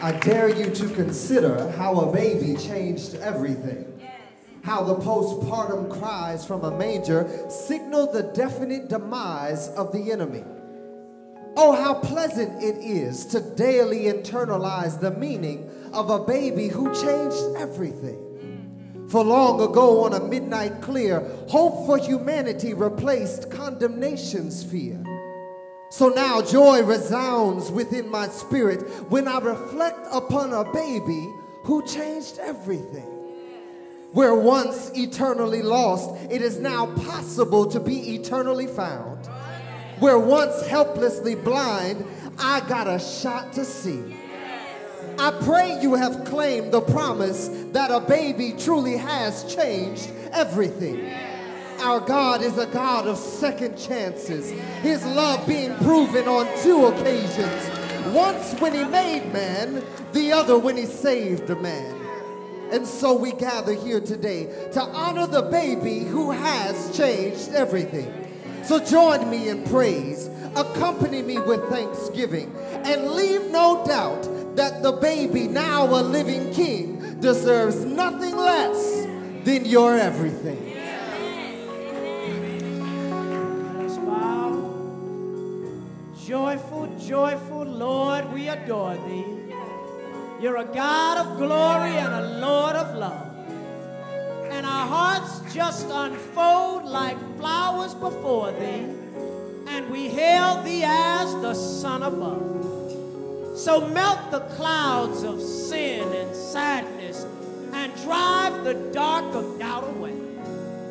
I dare you to consider how a baby changed everything. How the postpartum cries from a manger signal the definite demise of the enemy. Oh, how pleasant it is to daily internalize the meaning of a baby who changed everything. For long ago, on a midnight clear, hope for humanity replaced condemnation's fear. So now joy resounds within my spirit when I reflect upon a baby who changed everything. Where once eternally lost, it is now possible to be eternally found. Where once helplessly blind, I got a shot to see. I pray you have claimed the promise that a baby truly has changed everything. Our God is a God of second chances, His love being proven on two occasions once when He made man, the other when He saved a man. And so we gather here today to honor the baby who has changed everything. So join me in praise, accompany me with thanksgiving, and leave no doubt that the baby, now a living king, deserves nothing less than your everything. Joyful, joyful Lord, we adore thee. You're a God of glory and a Lord of love. And our hearts just unfold like flowers before thee. And we hail thee as the Son above. So melt the clouds of sin and sadness and drive the dark of doubt away.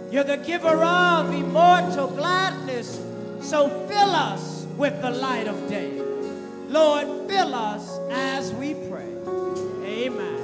You're the giver of immortal gladness, so fill us with the light of day. Lord, fill us as we pray. Amen.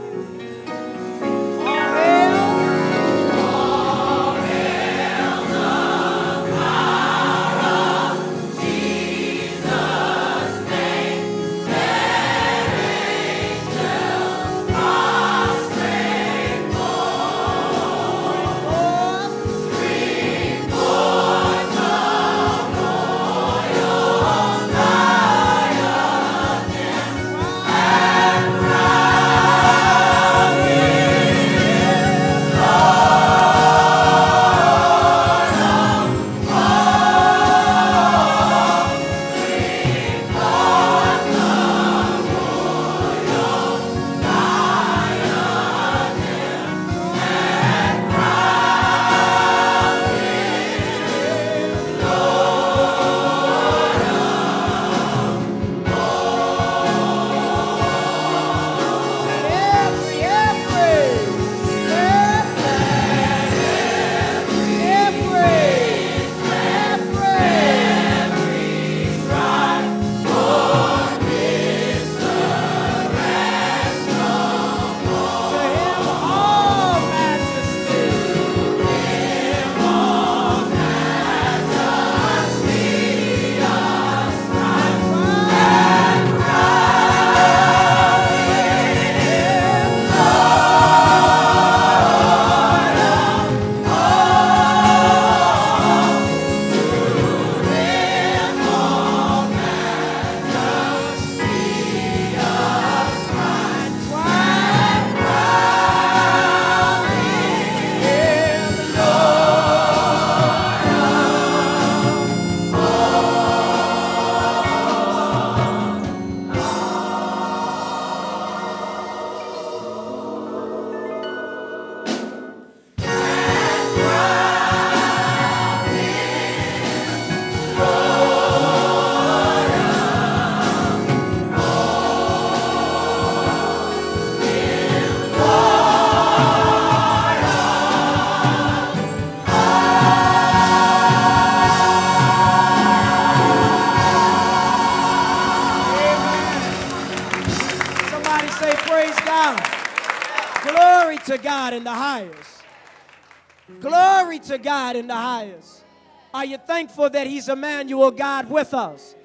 Thankful that He's Emmanuel, God with us?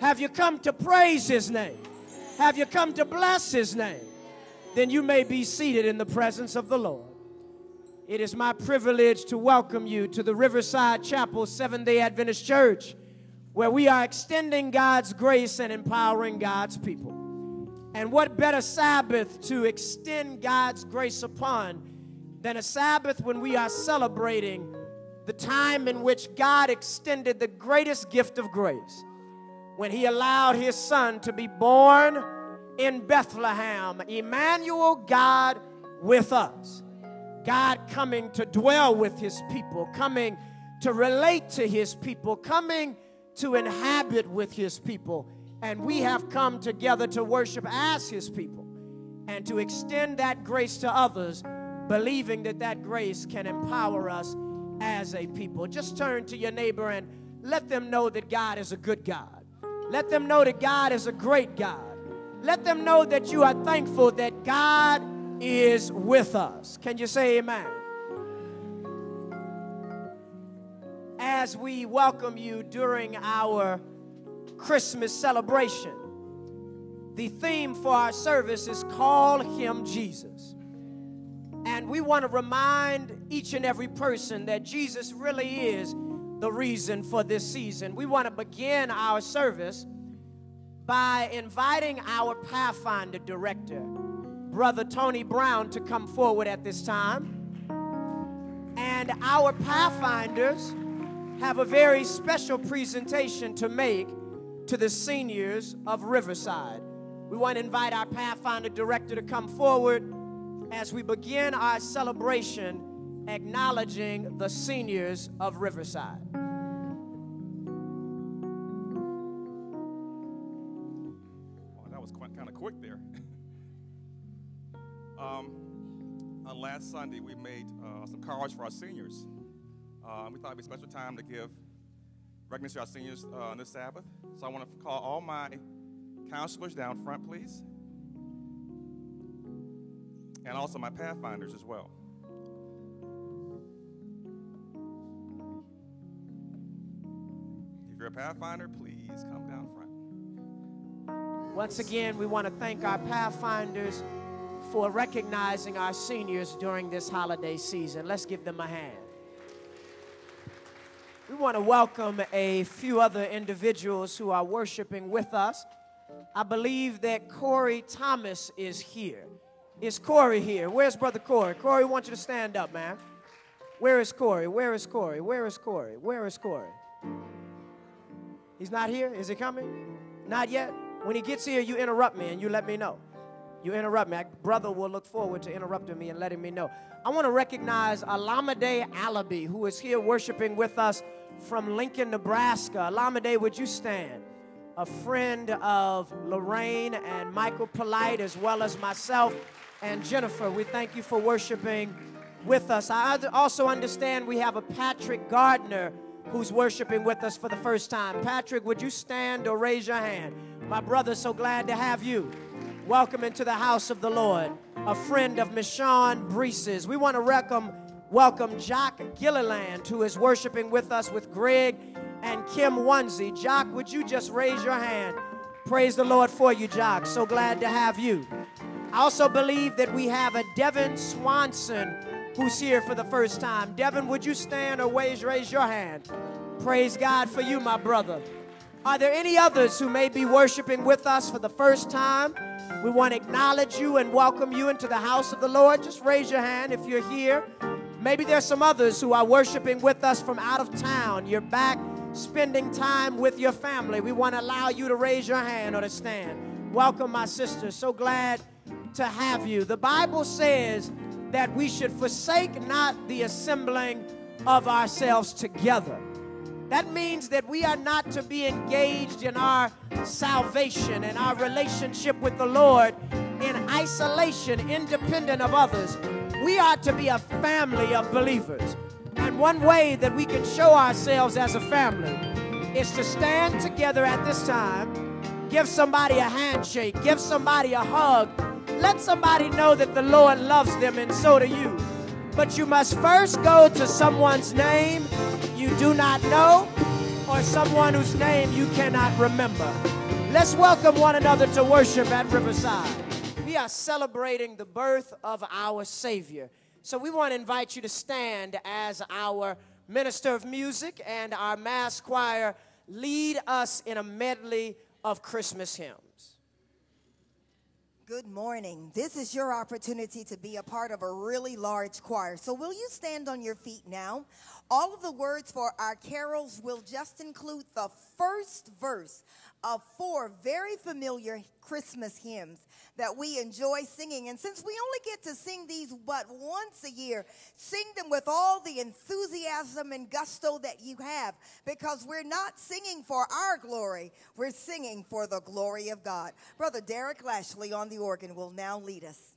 Have you come to praise His name? Have you come to bless His name? Then you may be seated in the presence of the Lord. It is my privilege to welcome you to the Riverside Chapel Seventh day Adventist Church, where we are extending God's grace and empowering God's people. And what better Sabbath to extend God's grace upon than a Sabbath when we are celebrating the time in which God extended the greatest gift of grace, when He allowed His Son to be born in Bethlehem. Emmanuel, God with us. God coming to dwell with His people, coming to relate to His people, coming to inhabit with His people. And we have come together to worship as His people and to extend that grace to others, believing that that grace can empower us as a people. Just turn to your neighbor and let them know that God is a good God. Let them know that God is a great God. Let them know that you are thankful that God is with us. Can you say amen? As we welcome you during our Christmas celebration, the theme for our service is Call Him Jesus. And we want to remind each and every person that Jesus really is the reason for this season. We want to begin our service by inviting our Pathfinder director, Brother Tony Brown, to come forward at this time. And our Pathfinders have a very special presentation to make to the seniors of Riverside. We want to invite our Pathfinder director to come forward as we begin our celebration acknowledging the seniors of Riverside. That was kind of quick there. um, on last Sunday, we made uh, some cards for our seniors. Uh, we thought it'd be a special time to give recognition to our seniors uh, on this Sabbath. So I want to call all my counselors down front, please and also my Pathfinders as well. If you're a Pathfinder, please come down front. Once again, we want to thank our Pathfinders for recognizing our seniors during this holiday season. Let's give them a hand. We want to welcome a few other individuals who are worshiping with us. I believe that Corey Thomas is here. Is Corey here? Where's Brother Corey? Corey, want you to stand up, man. Where is Corey? Where is Corey? Where is Corey? Where is Corey? He's not here? Is he coming? Not yet? When he gets here, you interrupt me and you let me know. You interrupt me. brother will look forward to interrupting me and letting me know. I want to recognize Alameda Alabi, who is here worshiping with us from Lincoln, Nebraska. Alameda, would you stand? A friend of Lorraine and Michael Polite, as well as myself and Jennifer. We thank you for worshiping with us. I also understand we have a Patrick Gardner who's worshiping with us for the first time. Patrick, would you stand or raise your hand? My brother, so glad to have you. Welcome into the house of the Lord. A friend of Michonne Breeses. We want to welcome, welcome Jock Gilliland, who is worshiping with us with Greg and Kim Onesie. Jock, would you just raise your hand? Praise the Lord for you, Jock. So glad to have you. I also believe that we have a Devin Swanson who's here for the first time. Devin, would you stand or raise, raise your hand? Praise God for you, my brother. Are there any others who may be worshiping with us for the first time? We want to acknowledge you and welcome you into the house of the Lord. Just raise your hand if you're here. Maybe there's some others who are worshiping with us from out of town. You're back spending time with your family. We want to allow you to raise your hand or to stand. Welcome, my sister. So glad to have you. The Bible says that we should forsake not the assembling of ourselves together. That means that we are not to be engaged in our salvation and our relationship with the Lord in isolation, independent of others. We are to be a family of believers. And one way that we can show ourselves as a family is to stand together at this time, give somebody a handshake, give somebody a hug, let somebody know that the Lord loves them, and so do you. But you must first go to someone's name you do not know or someone whose name you cannot remember. Let's welcome one another to worship at Riverside. We are celebrating the birth of our Savior. So we want to invite you to stand as our minister of music and our mass choir lead us in a medley of Christmas hymns. Good morning. This is your opportunity to be a part of a really large choir. So, will you stand on your feet now? All of the words for our carols will just include the first verse of four very familiar Christmas hymns that we enjoy singing. And since we only get to sing these but once a year, sing them with all the enthusiasm and gusto that you have because we're not singing for our glory, we're singing for the glory of God. Brother Derek Lashley on the organ will now lead us.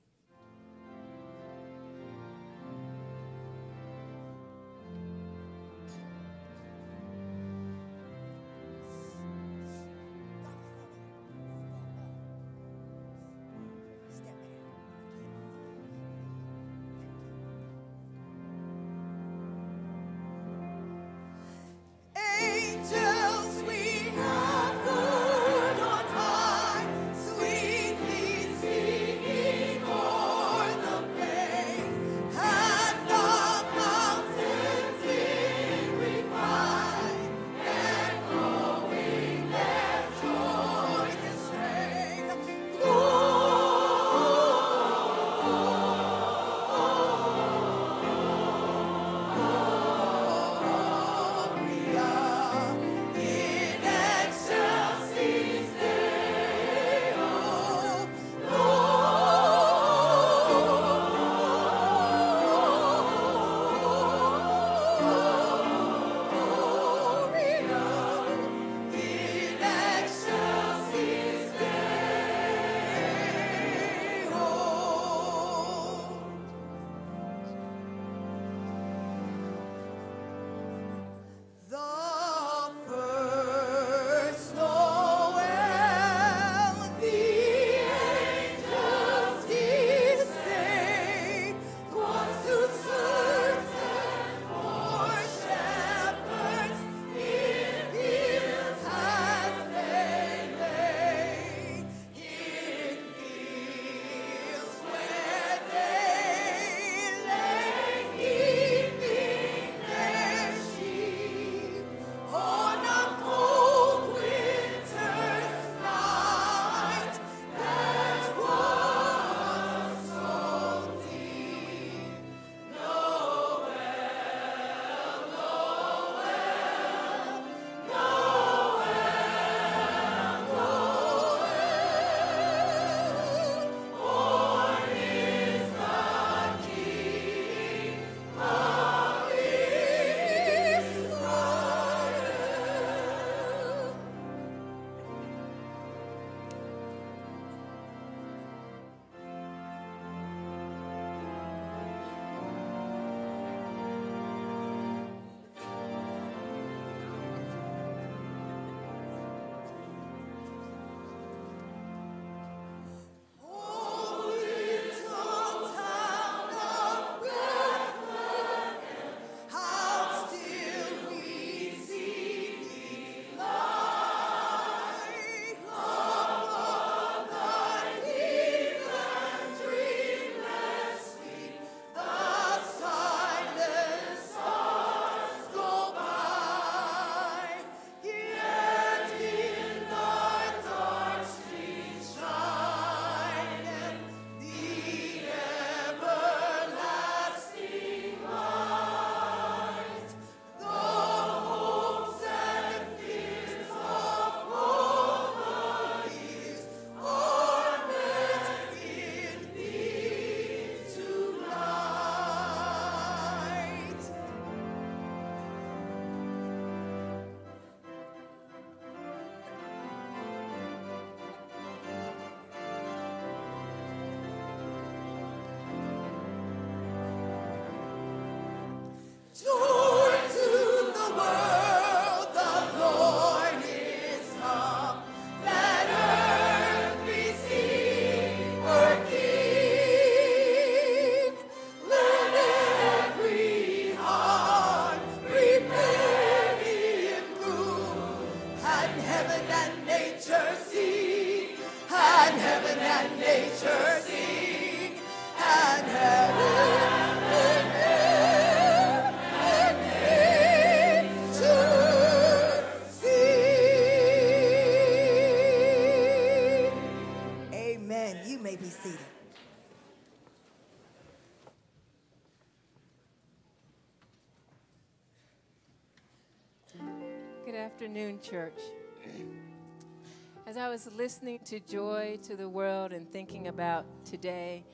Church. As I was listening to Joy to the World and thinking about today,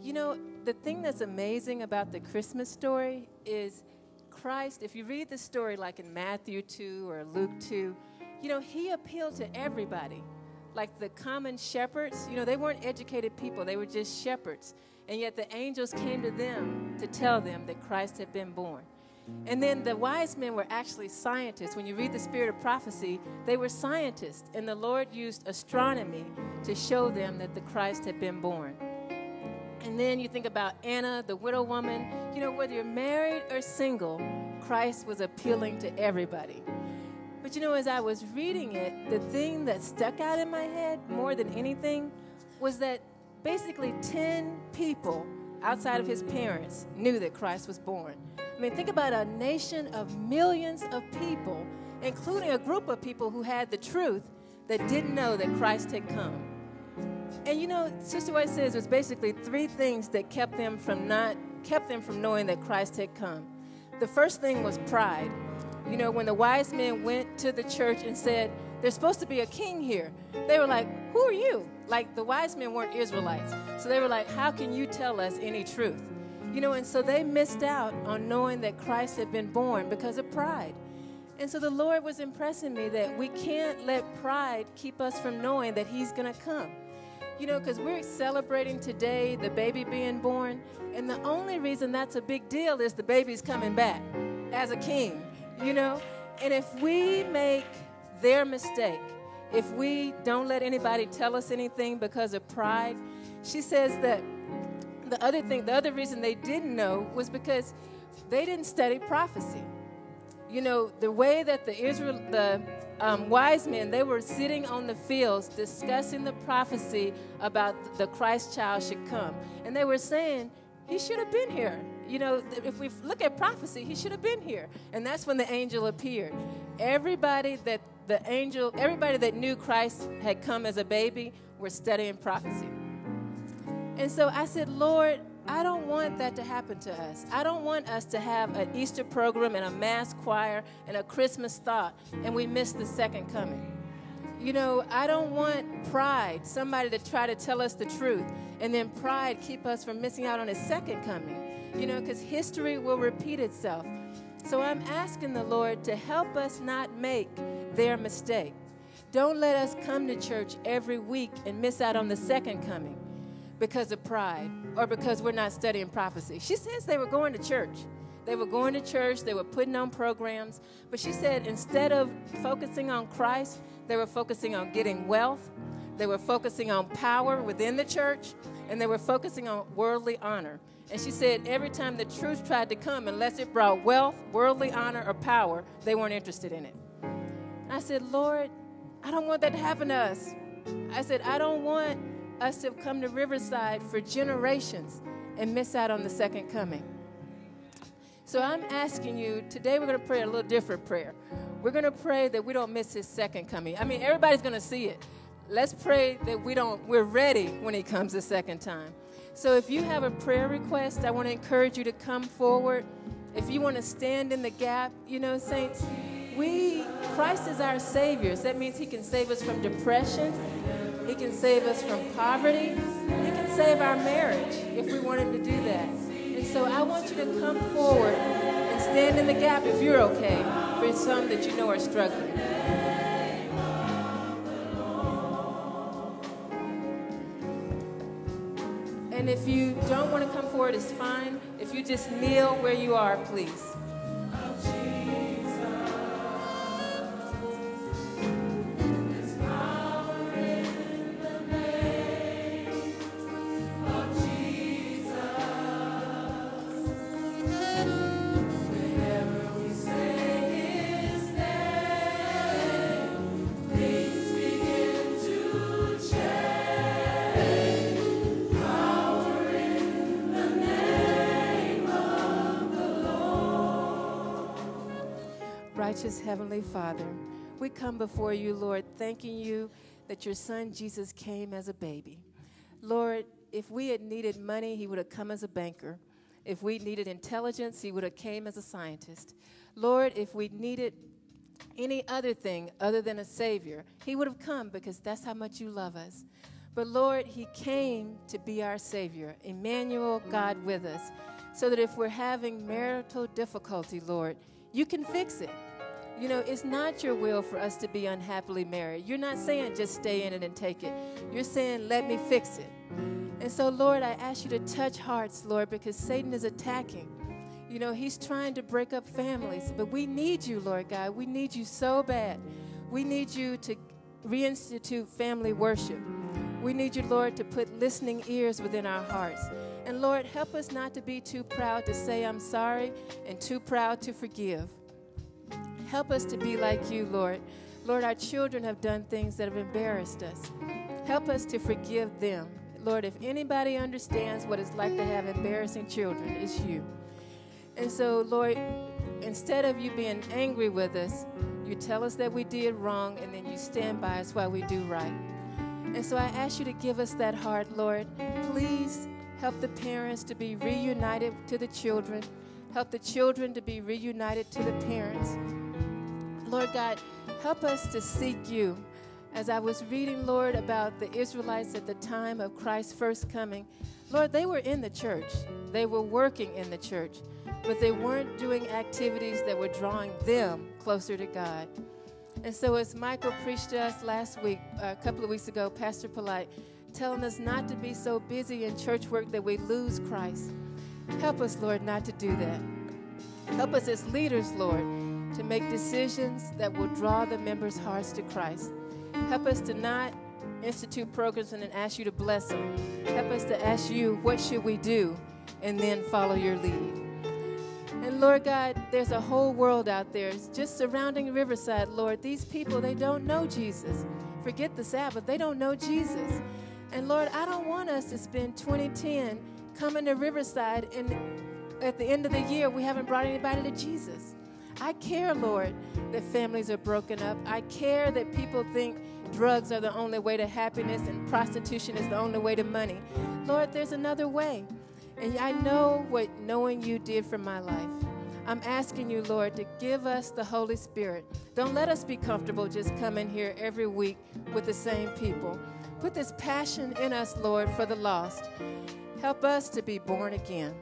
you know, the thing that's amazing about the Christmas story is Christ, if you read the story like in Matthew 2 or Luke 2, you know, he appealed to everybody. Like the common shepherds, you know, they weren't educated people, they were just shepherds. And yet the angels came to them to tell them that Christ had been born. And then the wise men were actually scientists. When you read the spirit of prophecy, they were scientists. And the Lord used astronomy to show them that the Christ had been born. And then you think about Anna, the widow woman. You know, whether you're married or single, Christ was appealing to everybody. But you know, as I was reading it, the thing that stuck out in my head more than anything was that basically 10 people outside of his parents knew that Christ was born. I mean, think about a nation of millions of people, including a group of people who had the truth that didn't know that Christ had come. And you know, Sister White says there's basically three things that kept them from not kept them from knowing that Christ had come. The first thing was pride. You know, when the wise men went to the church and said, There's supposed to be a king here, they were like, Who are you? Like the wise men weren't Israelites. So they were like, How can you tell us any truth? You know, and so they missed out on knowing that Christ had been born because of pride. And so the Lord was impressing me that we can't let pride keep us from knowing that He's going to come. You know, because we're celebrating today the baby being born, and the only reason that's a big deal is the baby's coming back as a king, you know? And if we make their mistake, if we don't let anybody tell us anything because of pride, she says that the other thing, the other reason they didn't know was because they didn't study prophecy. You know, the way that the Israel, the um, wise men, they were sitting on the fields discussing the prophecy about the Christ child should come. And they were saying, he should have been here. You know, if we look at prophecy, he should have been here. And that's when the angel appeared. Everybody that the angel, everybody that knew Christ had come as a baby were studying prophecy. And so I said, Lord, I don't want that to happen to us. I don't want us to have an Easter program and a mass choir and a Christmas thought and we miss the second coming. You know, I don't want pride, somebody to try to tell us the truth, and then pride keep us from missing out on his second coming. You know, because history will repeat itself. So I'm asking the Lord to help us not make their mistake. Don't let us come to church every week and miss out on the second coming because of pride or because we're not studying prophecy. She says they were going to church. They were going to church, they were putting on programs, but she said instead of focusing on Christ, they were focusing on getting wealth, they were focusing on power within the church, and they were focusing on worldly honor. And she said every time the truth tried to come, unless it brought wealth, worldly honor, or power, they weren't interested in it. I said, Lord, I don't want that to happen to us. I said, I don't want us to have come to Riverside for generations and miss out on the second coming. So I'm asking you, today we're going to pray a little different prayer. We're going to pray that we don't miss his second coming. I mean, everybody's going to see it. Let's pray that we don't we're ready when he comes the second time. So if you have a prayer request, I want to encourage you to come forward. If you want to stand in the gap, you know, saints, we Christ is our savior. So that means he can save us from depression. He can save us from poverty. He can save our marriage if we want him to do that. And so I want you to come forward and stand in the gap if you're okay for some that you know are struggling. And if you don't want to come forward, it's fine. If you just kneel where you are, please. Righteous Heavenly Father, we come before you, Lord, thanking you that your son Jesus came as a baby. Lord, if we had needed money, he would have come as a banker. If we needed intelligence, he would have came as a scientist. Lord, if we needed any other thing other than a Savior, He would have come because that's how much you love us. But Lord, He came to be our Savior, Emmanuel, God with us, so that if we're having marital difficulty, Lord, you can fix it. You know, it's not your will for us to be unhappily married. You're not saying just stay in it and take it. You're saying, let me fix it. And so, Lord, I ask you to touch hearts, Lord, because Satan is attacking. You know, he's trying to break up families, but we need you, Lord God. We need you so bad. We need you to reinstitute family worship. We need you, Lord, to put listening ears within our hearts. And Lord, help us not to be too proud to say, I'm sorry, and too proud to forgive. Help us to be like you, Lord. Lord, our children have done things that have embarrassed us. Help us to forgive them. Lord, if anybody understands what it's like to have embarrassing children, it's you. And so, Lord, instead of you being angry with us, you tell us that we did wrong and then you stand by us while we do right. And so I ask you to give us that heart, Lord. Please help the parents to be reunited to the children, help the children to be reunited to the parents. Lord God, help us to seek you. As I was reading, Lord, about the Israelites at the time of Christ's first coming, Lord, they were in the church, they were working in the church, but they weren't doing activities that were drawing them closer to God. And so, as Michael preached to us last week, a couple of weeks ago, Pastor Polite, telling us not to be so busy in church work that we lose Christ. Help us, Lord, not to do that. Help us as leaders, Lord, to make decisions that will draw the members' hearts to Christ. Help us to not institute programs and then ask you to bless them. Help us to ask you, what should we do? And then follow your lead. And Lord God, there's a whole world out there just surrounding Riverside, Lord. These people, they don't know Jesus. Forget the Sabbath, they don't know Jesus. And Lord, I don't want us to spend 2010 coming to Riverside and at the end of the year we haven't brought anybody to Jesus. I care, Lord, that families are broken up. I care that people think drugs are the only way to happiness and prostitution is the only way to money. Lord, there's another way. And I know what knowing you did for my life. I'm asking you, Lord, to give us the Holy Spirit. Don't let us be comfortable just coming here every week with the same people. Put this passion in us, Lord, for the lost. Help us to be born again.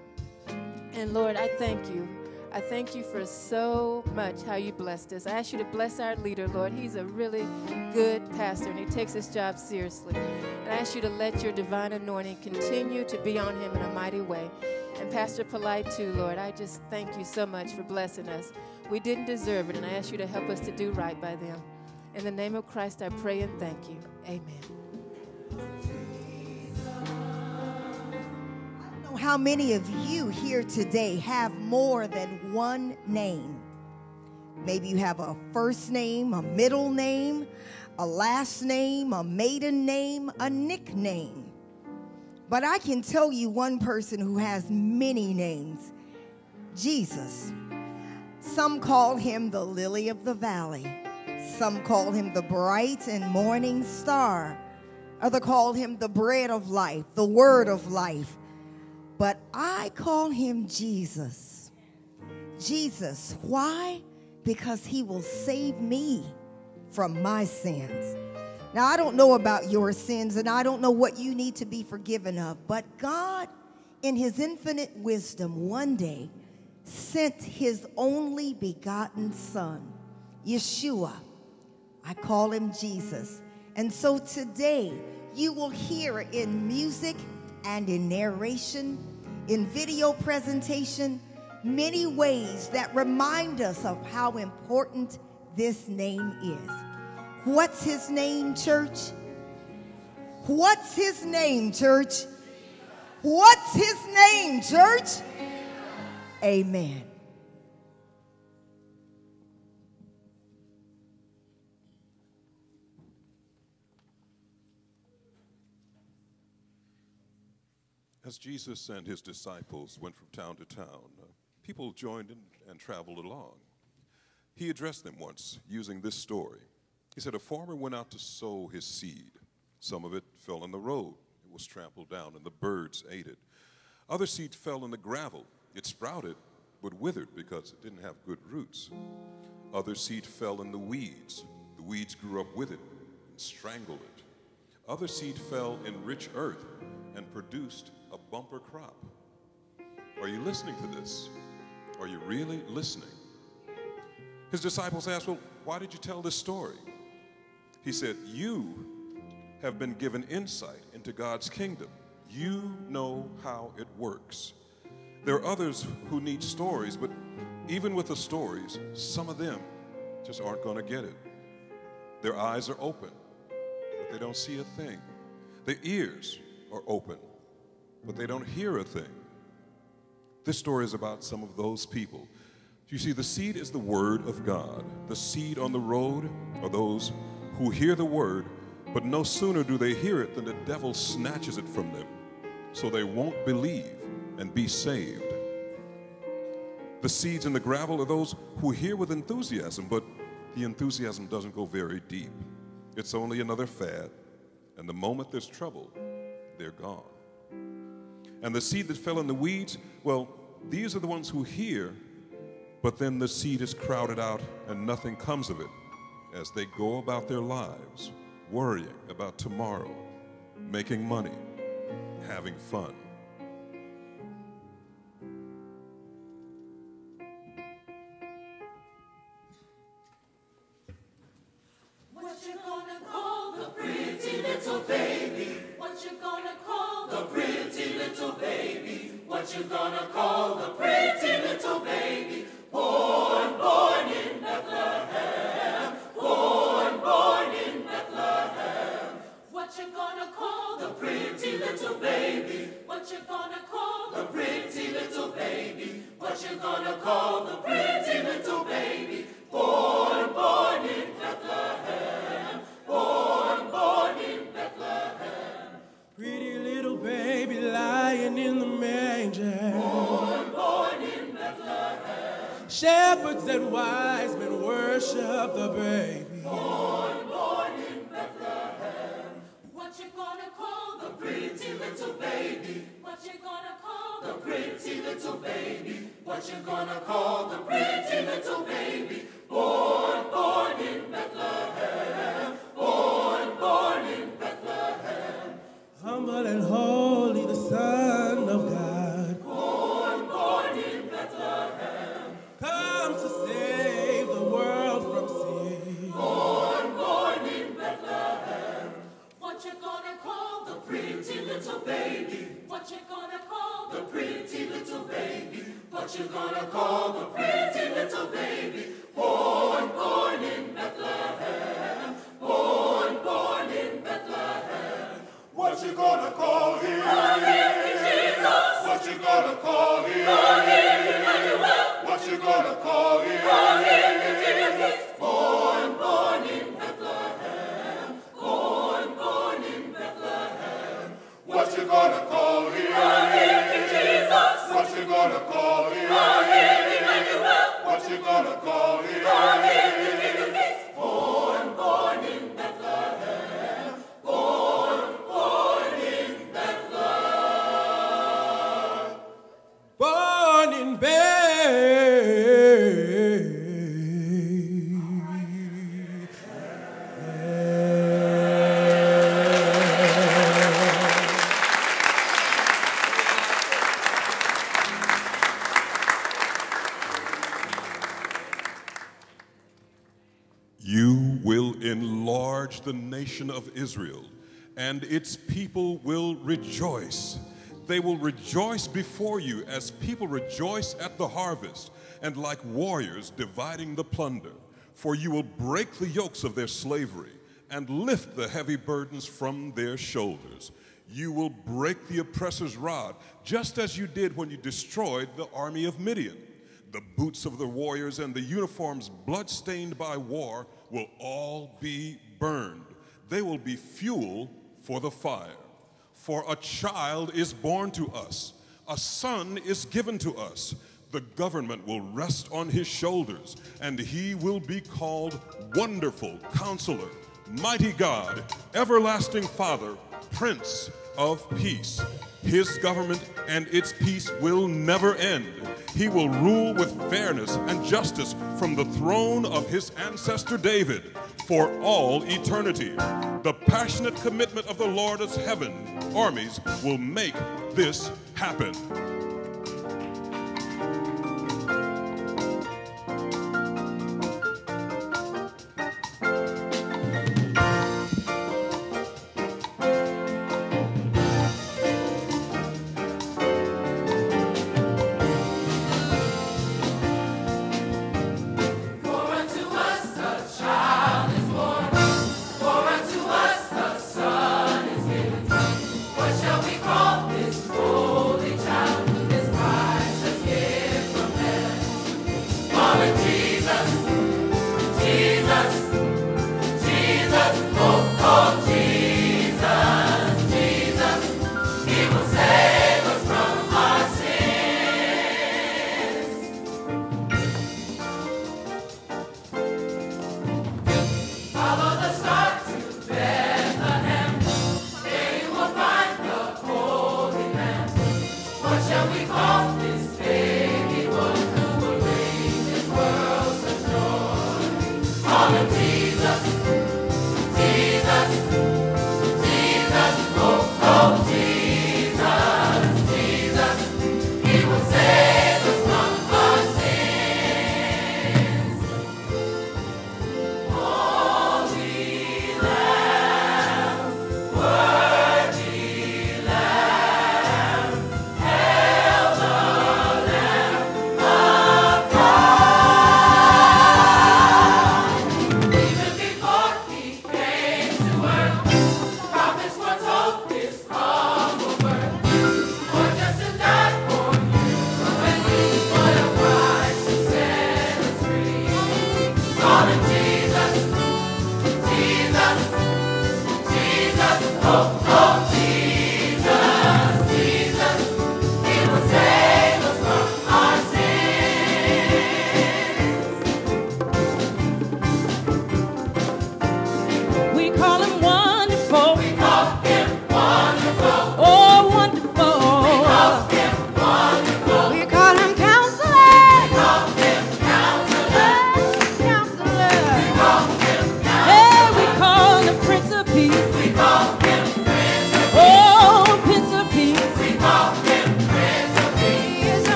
And Lord, I thank you I thank you for so much how you blessed us. I ask you to bless our leader, Lord. He's a really good pastor and he takes his job seriously. And I ask you to let your divine anointing continue to be on him in a mighty way. And Pastor Polite, too, Lord, I just thank you so much for blessing us. We didn't deserve it, and I ask you to help us to do right by them. In the name of Christ, I pray and thank you. Amen. How many of you here today have more than one name. Maybe you have a first name, a middle name, a last name, a maiden name, a nickname. But I can tell you one person who has many names Jesus. Some call him the lily of the valley, some call him the bright and morning star. Others call him the bread of life, the word of life, but I call him Jesus. Jesus. Why? Because he will save me from my sins. Now, I don't know about your sins and I don't know what you need to be forgiven of, but God, in his infinite wisdom, one day sent his only begotten Son, Yeshua. I call him Jesus. And so today, you will hear in music and in narration in video presentation many ways that remind us of how important this name is. What's his name, church? What's his name, church? What's his name, church? Amen. As Jesus and his disciples went from town to town, uh, people joined in and traveled along. He addressed them once using this story. He said, A farmer went out to sow his seed. Some of it fell in the road, it was trampled down, and the birds ate it. Other seed fell in the gravel. It sprouted, but withered because it didn't have good roots. Other seed fell in the weeds. The weeds grew up with it and strangled it. Other seed fell in rich earth and produced bumper crop. Are you listening to this? Are you really listening? His disciples asked, Well, why did you tell this story? He said, You have been given insight into God's kingdom. You know how it works. There are others who need stories, but even with the stories, some of them just aren't going to get it. Their eyes are open, but they don't see a thing. Their ears are open, but they don't hear a thing. This story is about some of those people. You see, the seed is the word of God. The seed on the road are those who hear the word, but no sooner do they hear it than the devil snatches it from them, so they won't believe and be saved. The seeds in the gravel are those who hear with enthusiasm, but the enthusiasm doesn't go very deep. It's only another fad, and the moment there's trouble, they're gone. And the seed that fell in the weeds, well, these are the ones who hear, but then the seed is crowded out and nothing comes of it as they go about their lives, worrying about tomorrow, making money, having fun. What you gonna call the pretty little baby? Born, born in Bethlehem. Born, born in Bethlehem. What you gonna call the pretty little baby? What you gonna call the pretty little baby? What you gonna call the pretty little baby? Born, born in Bethlehem. Born, lying in the manger. Born, born in Bethlehem. Shepherds and wise men worship the baby. Born, born in Bethlehem. What you gonna call the pretty little baby? What you gonna call the pretty little baby? What you gonna call the pretty little baby? Born, born in Bethlehem. Born, born in Bethlehem. Humble and holy, the Son of God. Born, born in Bethlehem. Come to save the world from sin. Born, born in Bethlehem. What you gonna call the pretty little baby? What you gonna call the pretty little baby? What you gonna call the pretty little baby? Born, born in Bethlehem. Born, born in Bethlehem. What you gonna call him? Jesus. What you gonna call him? What you gonna call him? Born, nation of Israel, and its people will rejoice. They will rejoice before you as people rejoice at the harvest, and like warriors dividing the plunder. For you will break the yokes of their slavery and lift the heavy burdens from their shoulders. You will break the oppressor's rod, just as you did when you destroyed the army of Midian. The boots of the warriors and the uniforms bloodstained by war will all be burned. They will be fuel for the fire. For a child is born to us, a son is given to us. The government will rest on his shoulders, and he will be called Wonderful Counselor, Mighty God, Everlasting Father, Prince of Peace. His government and its peace will never end. He will rule with fairness and justice from the throne of his ancestor David for all eternity. The passionate commitment of the Lord of heaven armies will make this happen.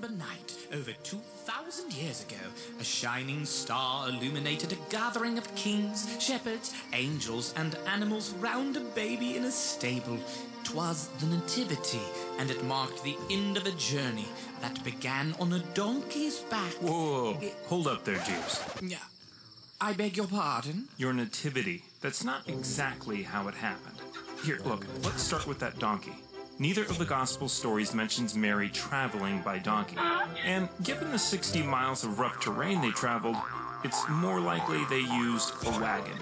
November night, over 2,000 years ago, a shining star illuminated a gathering of kings, shepherds, angels, and animals round a baby in a stable. Twas the Nativity, and it marked the end of a journey that began on a donkey's back. Whoa. It... hold up there, Jeeves. I beg your pardon? Your Nativity. That's not exactly how it happened. Here, look, let's start with that donkey neither of the Gospel stories mentions Mary traveling by donkey. And given the 60 miles of rough terrain they traveled, it's more likely they used a wagon.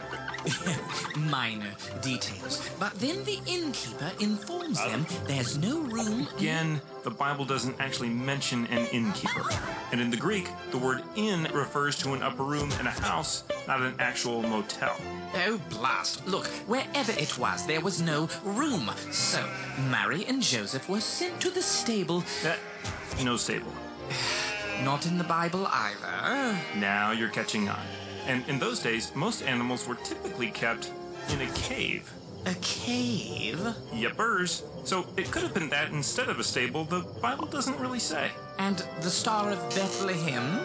Minor details. But then the innkeeper informs them there's no room. Again, the Bible doesn't actually mention an innkeeper. And in the Greek, the word inn refers to an upper room in a house, not an actual motel. Oh, blast. Look, wherever it was, there was no room. So, Mary and Joseph were sent to the stable. Uh, no stable. Not in the Bible either. Now you're catching on. And in those days, most animals were typically kept in a cave. A cave? Yepers. So it could have been that instead of a stable, the Bible doesn't really say. And the Star of Bethlehem?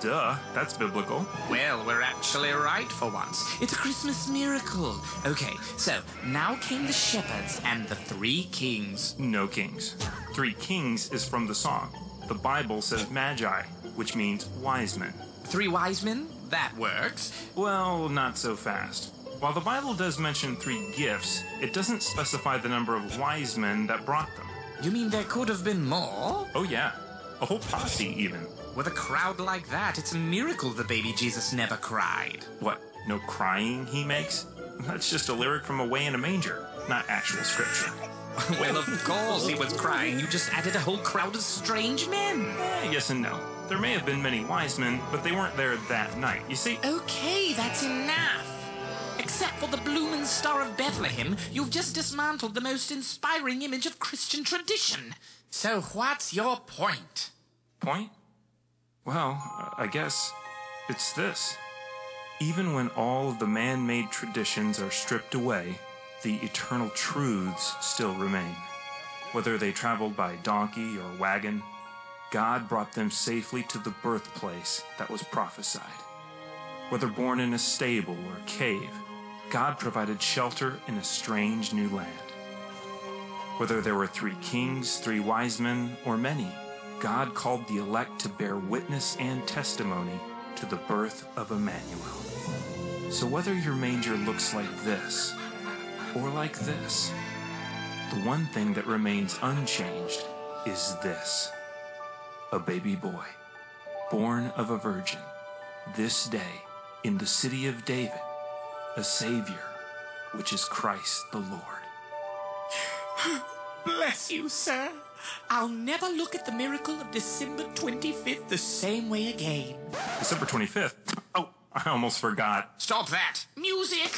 Duh, that's biblical. Well, we're actually right for once. It's a Christmas miracle. Okay, so now came the shepherds and the three kings. No kings. Three kings is from the song. The Bible says magi, which means wise men. Three wise men? That works. Well, not so fast. While the Bible does mention three gifts, it doesn't specify the number of wise men that brought them. You mean there could have been more? Oh, yeah. A whole posse, even. With a crowd like that, it's a miracle the baby Jesus never cried. What? No crying he makes? That's just a lyric from Away in a Manger, not actual scripture. well, of course he was crying. You just added a whole crowd of strange men. Eh, yes and no. There may have been many wise men, but they weren't there that night. You see? Okay, that's enough. Except for the blooming Star of Bethlehem, you've just dismantled the most inspiring image of Christian tradition. So what's your point? Point? Well, I guess it's this. Even when all of the man made traditions are stripped away, the eternal truths still remain. Whether they traveled by donkey or wagon, God brought them safely to the birthplace that was prophesied. Whether born in a stable or a cave, God provided shelter in a strange new land. Whether there were three kings, three wise men, or many, God called the elect to bear witness and testimony to the birth of Emmanuel. So whether your manger looks like this or like this, the one thing that remains unchanged is this a baby boy, born of a virgin, this day in the city of David, a Savior, which is Christ the Lord. Bless you, sir. I'll never look at the miracle of December 25th the same way again. December 25th? Oh, I almost forgot. Stop that! Music!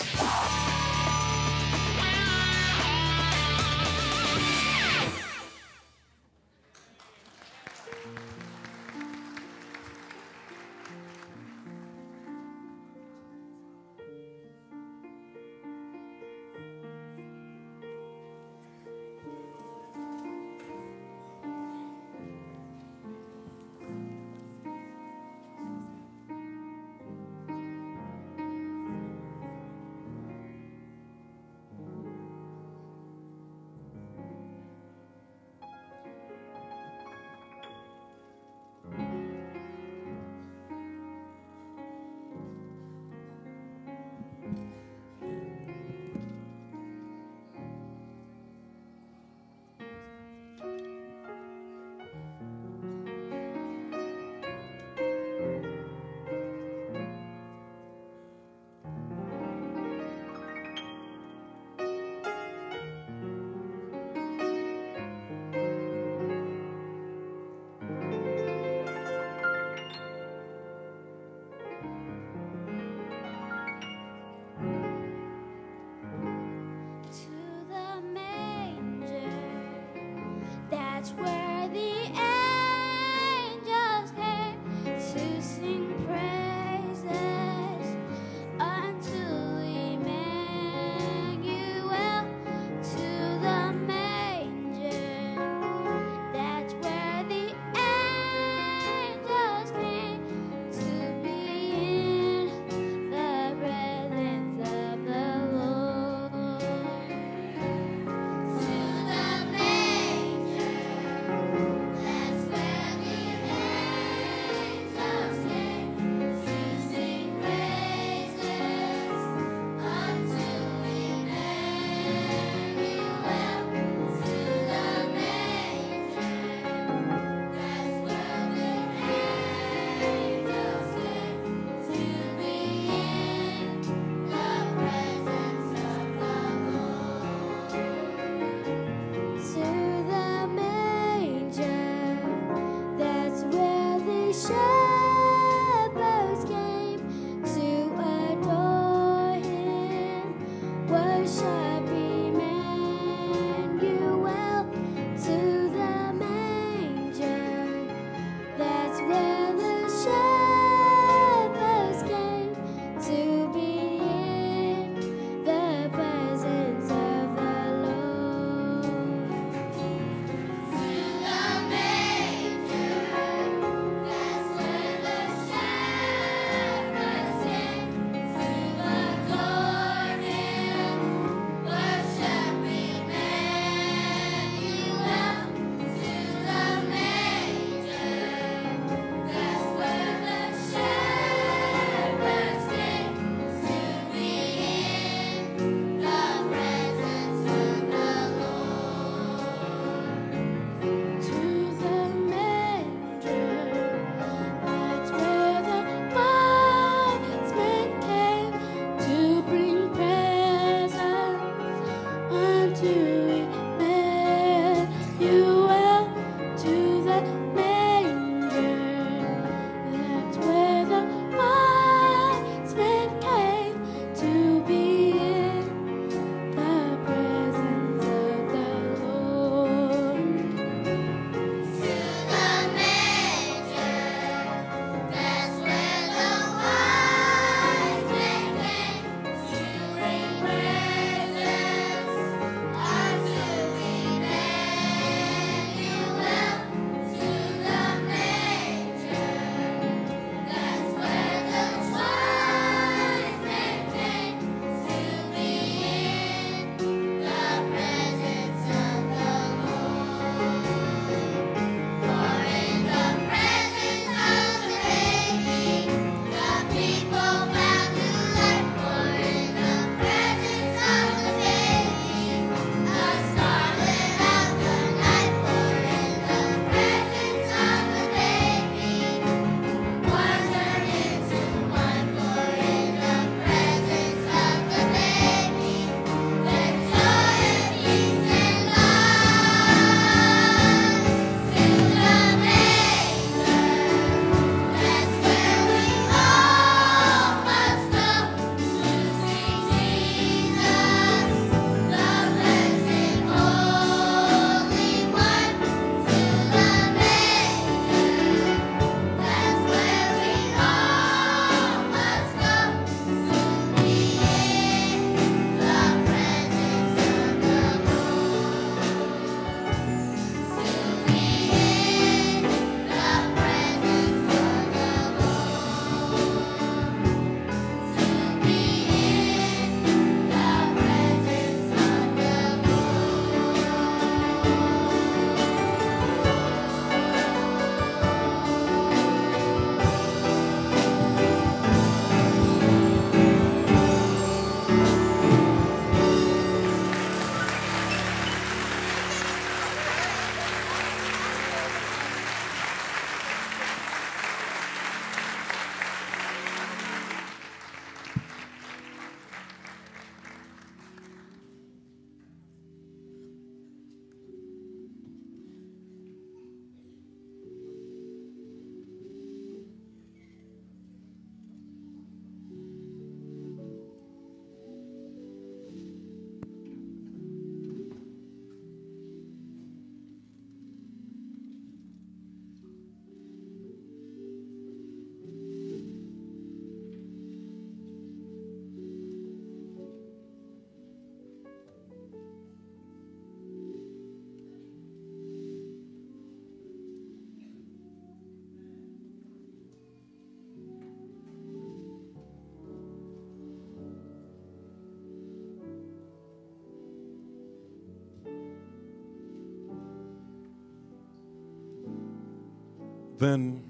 Then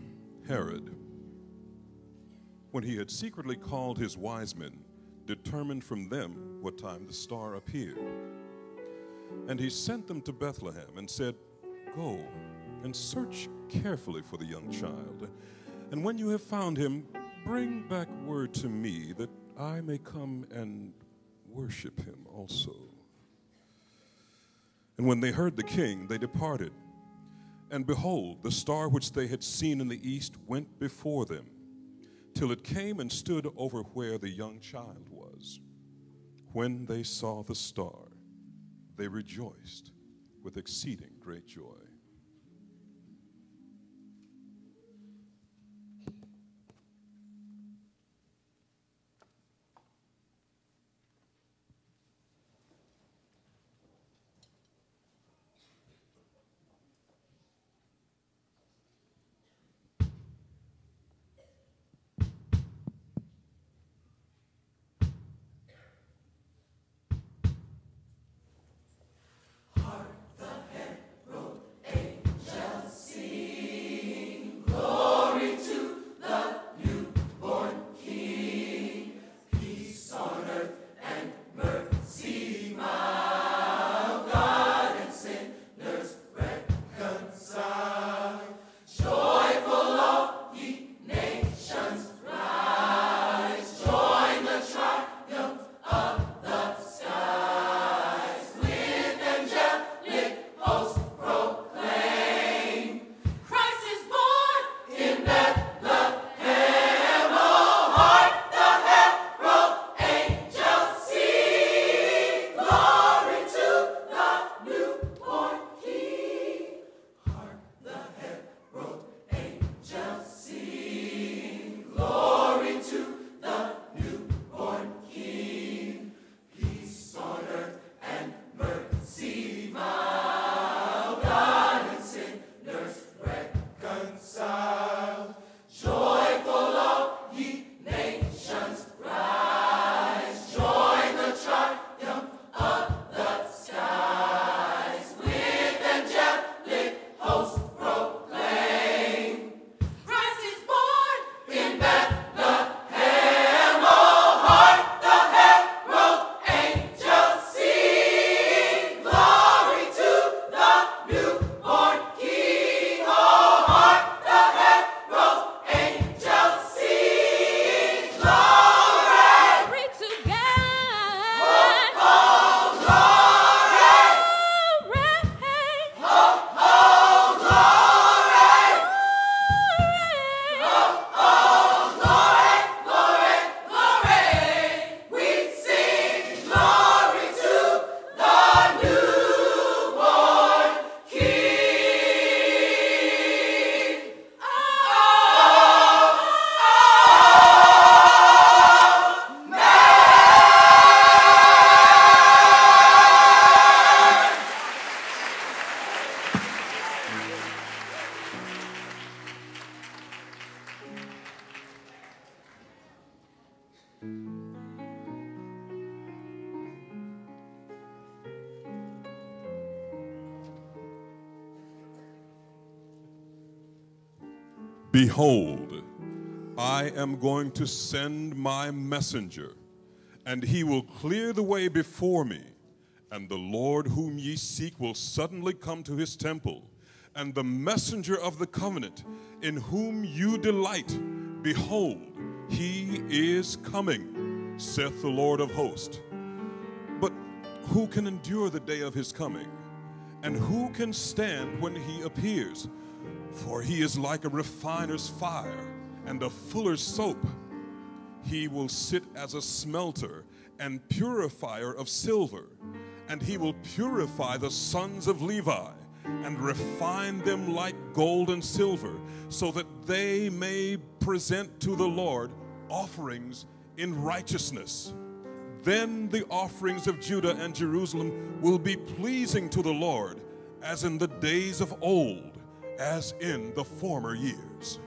Herod, when he had secretly called his wise men, determined from them what time the star appeared. And he sent them to Bethlehem and said, Go and search carefully for the young child. And when you have found him, bring back word to me that I may come and worship him also. And when they heard the king, they departed. And behold, the star which they had seen in the east went before them, till it came and stood over where the young child was. When they saw the star, they rejoiced with exceeding great joy. Behold, I am going to send my messenger, and he will clear the way before me. And the Lord whom ye seek will suddenly come to his temple. And the messenger of the covenant, in whom you delight, behold, he is coming, saith the Lord of hosts. But who can endure the day of his coming? And who can stand when he appears? For he is like a refiner's fire and a fuller's soap. He will sit as a smelter and purifier of silver, and he will purify the sons of Levi and refine them like gold and silver, so that they may present to the Lord offerings in righteousness. Then the offerings of Judah and Jerusalem will be pleasing to the Lord, as in the days of old, as in the former years.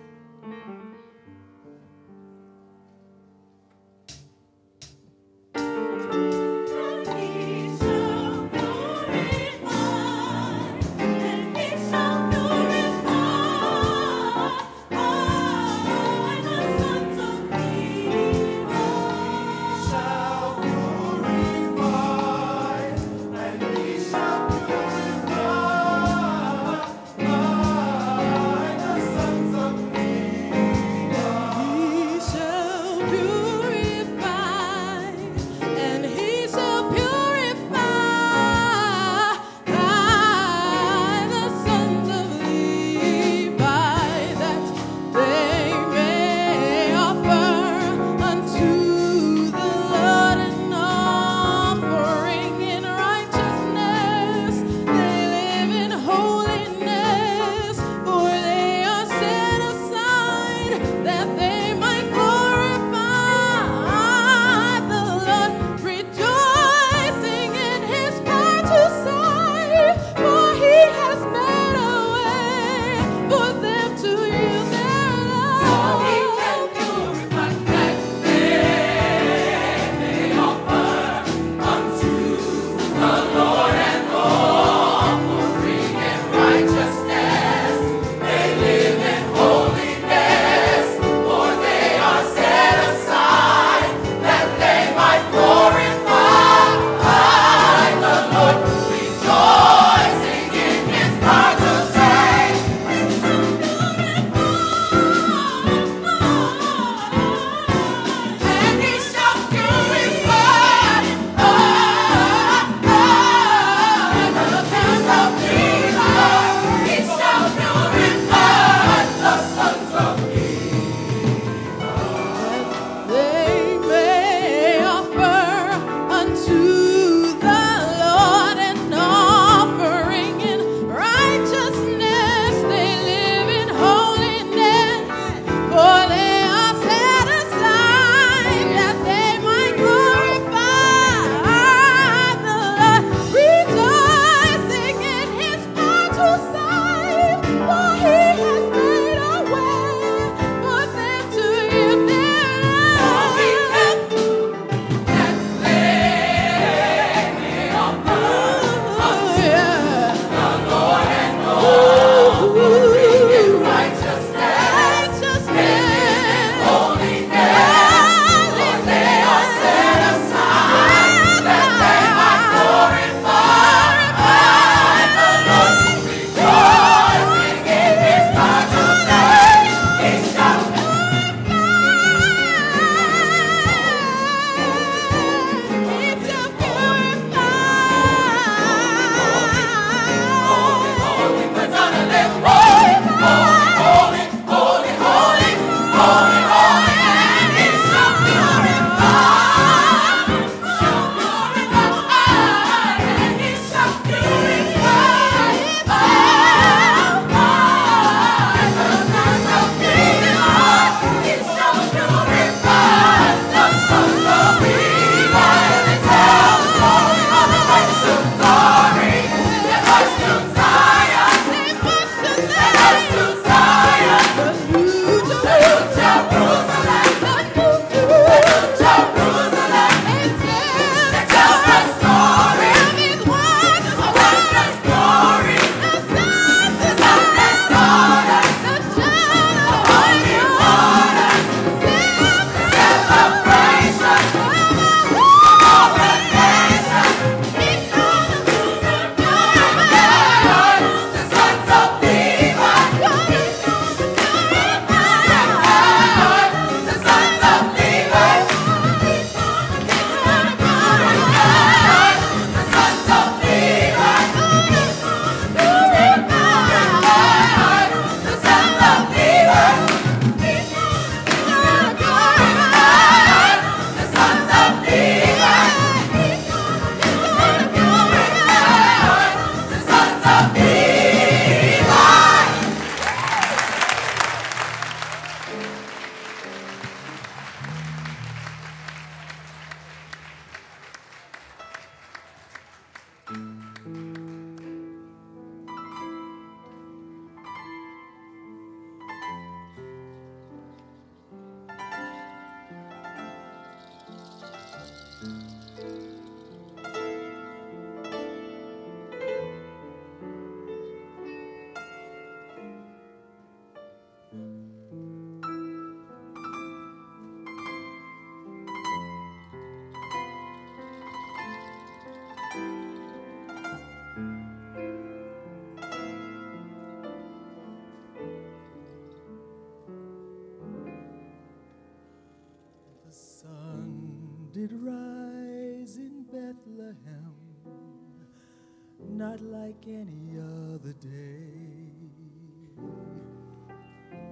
Not like any other day.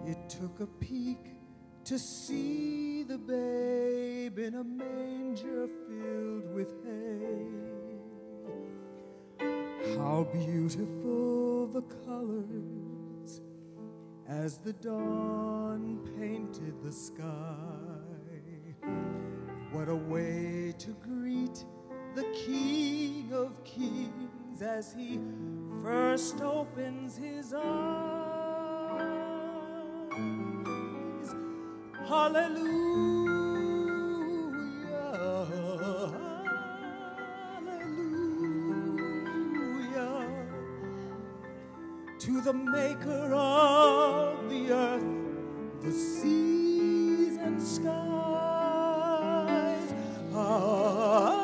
It took a peek to see the babe in a manger filled with hay. How beautiful the colors as the dawn painted the sky. What a way to greet the King of Kings as he first opens his eyes. Hallelujah. Hallelujah. To the maker of the earth, the seas and skies. Hallelujah.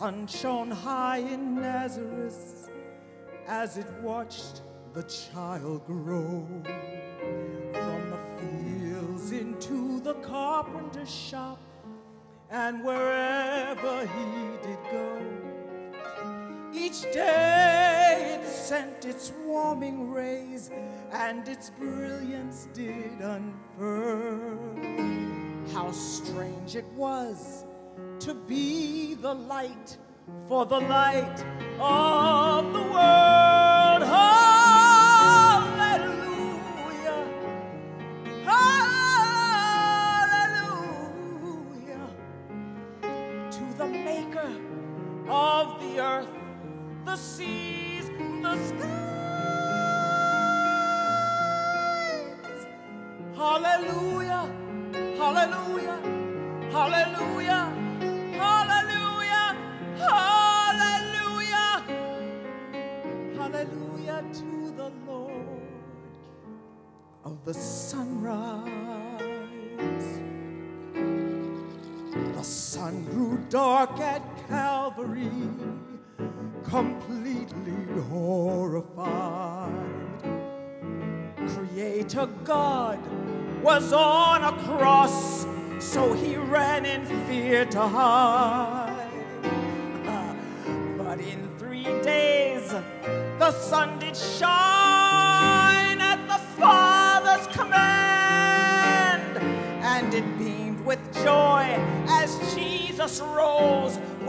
Sun shone high in Nazareth as it watched the child grow. From the fields into the carpenter's shop, and wherever he did go. Each day it sent its warming rays, and its brilliance did unfurl. How strange it was to be the light for the light of the world.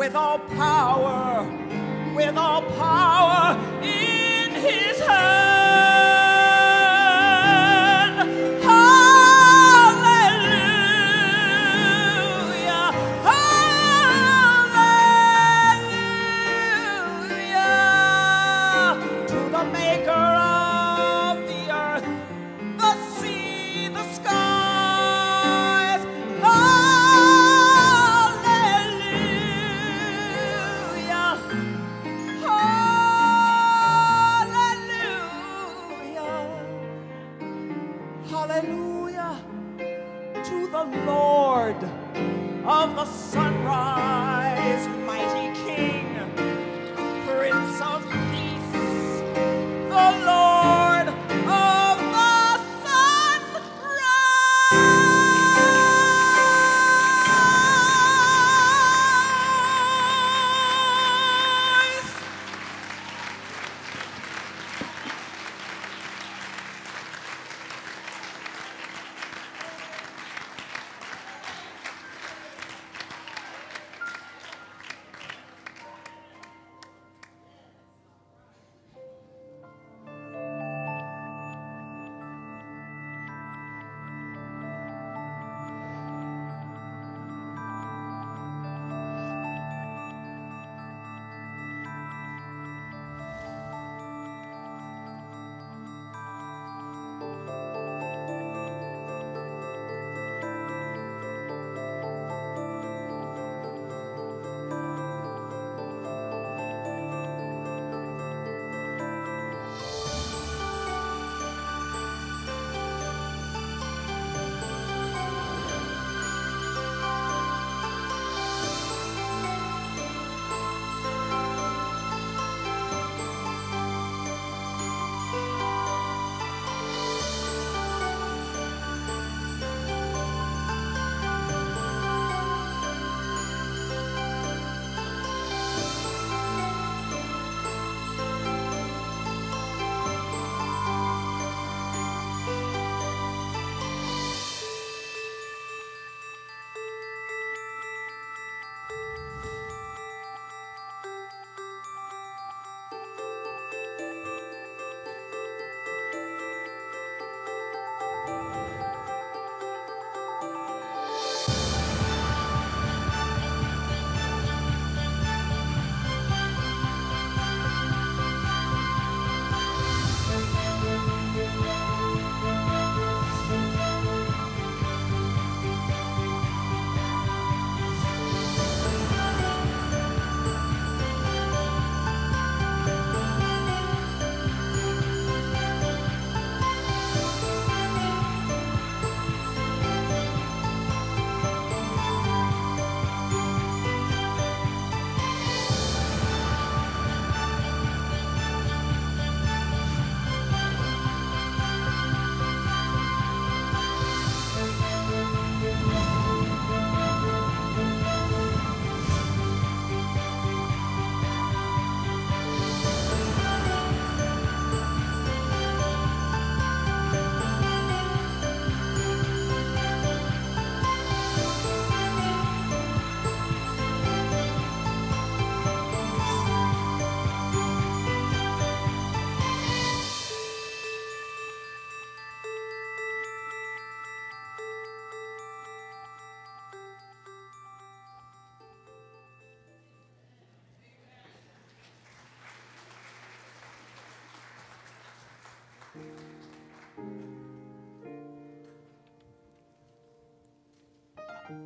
With all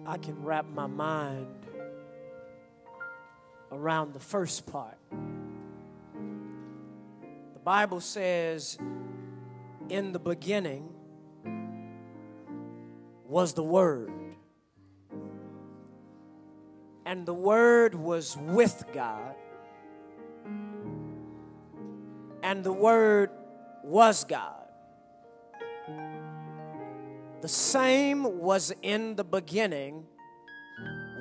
I can wrap my mind around the first part. The Bible says, in the beginning was the Word. And the Word was with God. And the Word was God. The same was in the beginning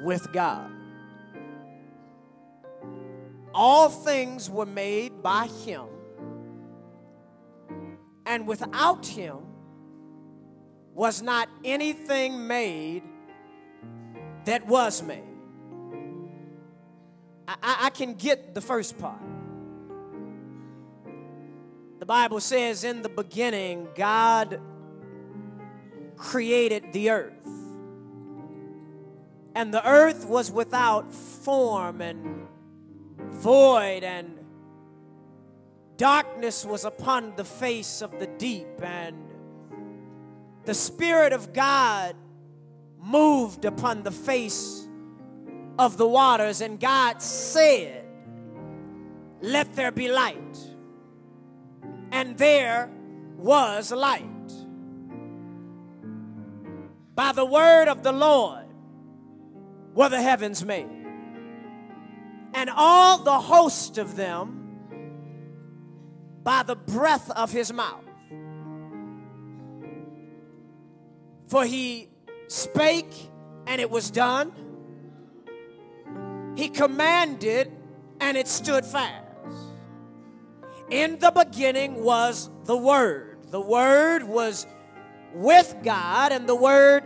with God. All things were made by Him, and without Him was not anything made that was made. I, I, can get the first part. The Bible says, in the beginning, God created the earth. And the earth was without form and void, and darkness was upon the face of the deep, and the Spirit of God moved upon the face of the waters, and God said, Let there be light. And there was light. By the word of the Lord were the heavens made, and all the host of them by the breath of his mouth. For he spake, and it was done. He commanded, and it stood fast. In the beginning was the Word. The Word was with God, and the Word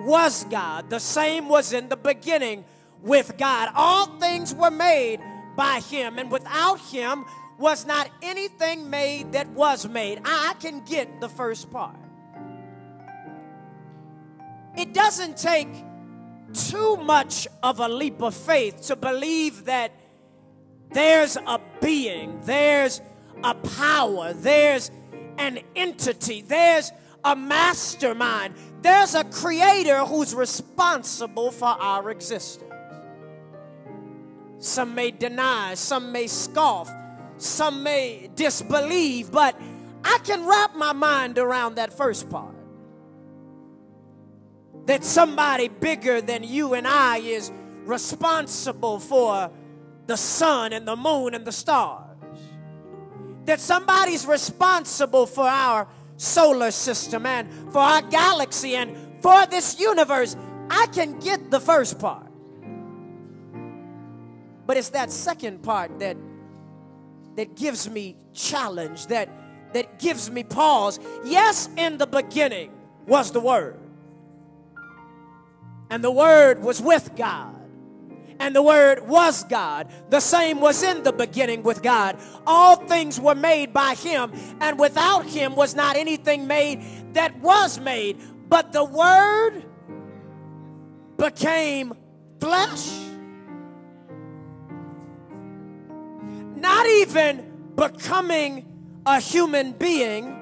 was God. The same was in the beginning with God. All things were made by Him, and without Him was not anything made that was made. I can get the first part. It doesn't take too much of a leap of faith to believe that there's a being, there's a power, there's an entity, there's a mastermind. There's a creator who's responsible for our existence. Some may deny, some may scoff, some may disbelieve, but I can wrap my mind around that first part. That somebody bigger than you and I is responsible for the sun and the moon and the stars. That somebody's responsible for our solar system and for our galaxy and for this universe. I can get the first part. But it's that second part that that gives me challenge, that that gives me pause. Yes, in the beginning was the word. And the word was with God and the Word was God. The same was in the beginning with God. All things were made by Him, and without Him was not anything made that was made. But the Word became flesh. Not even becoming a human being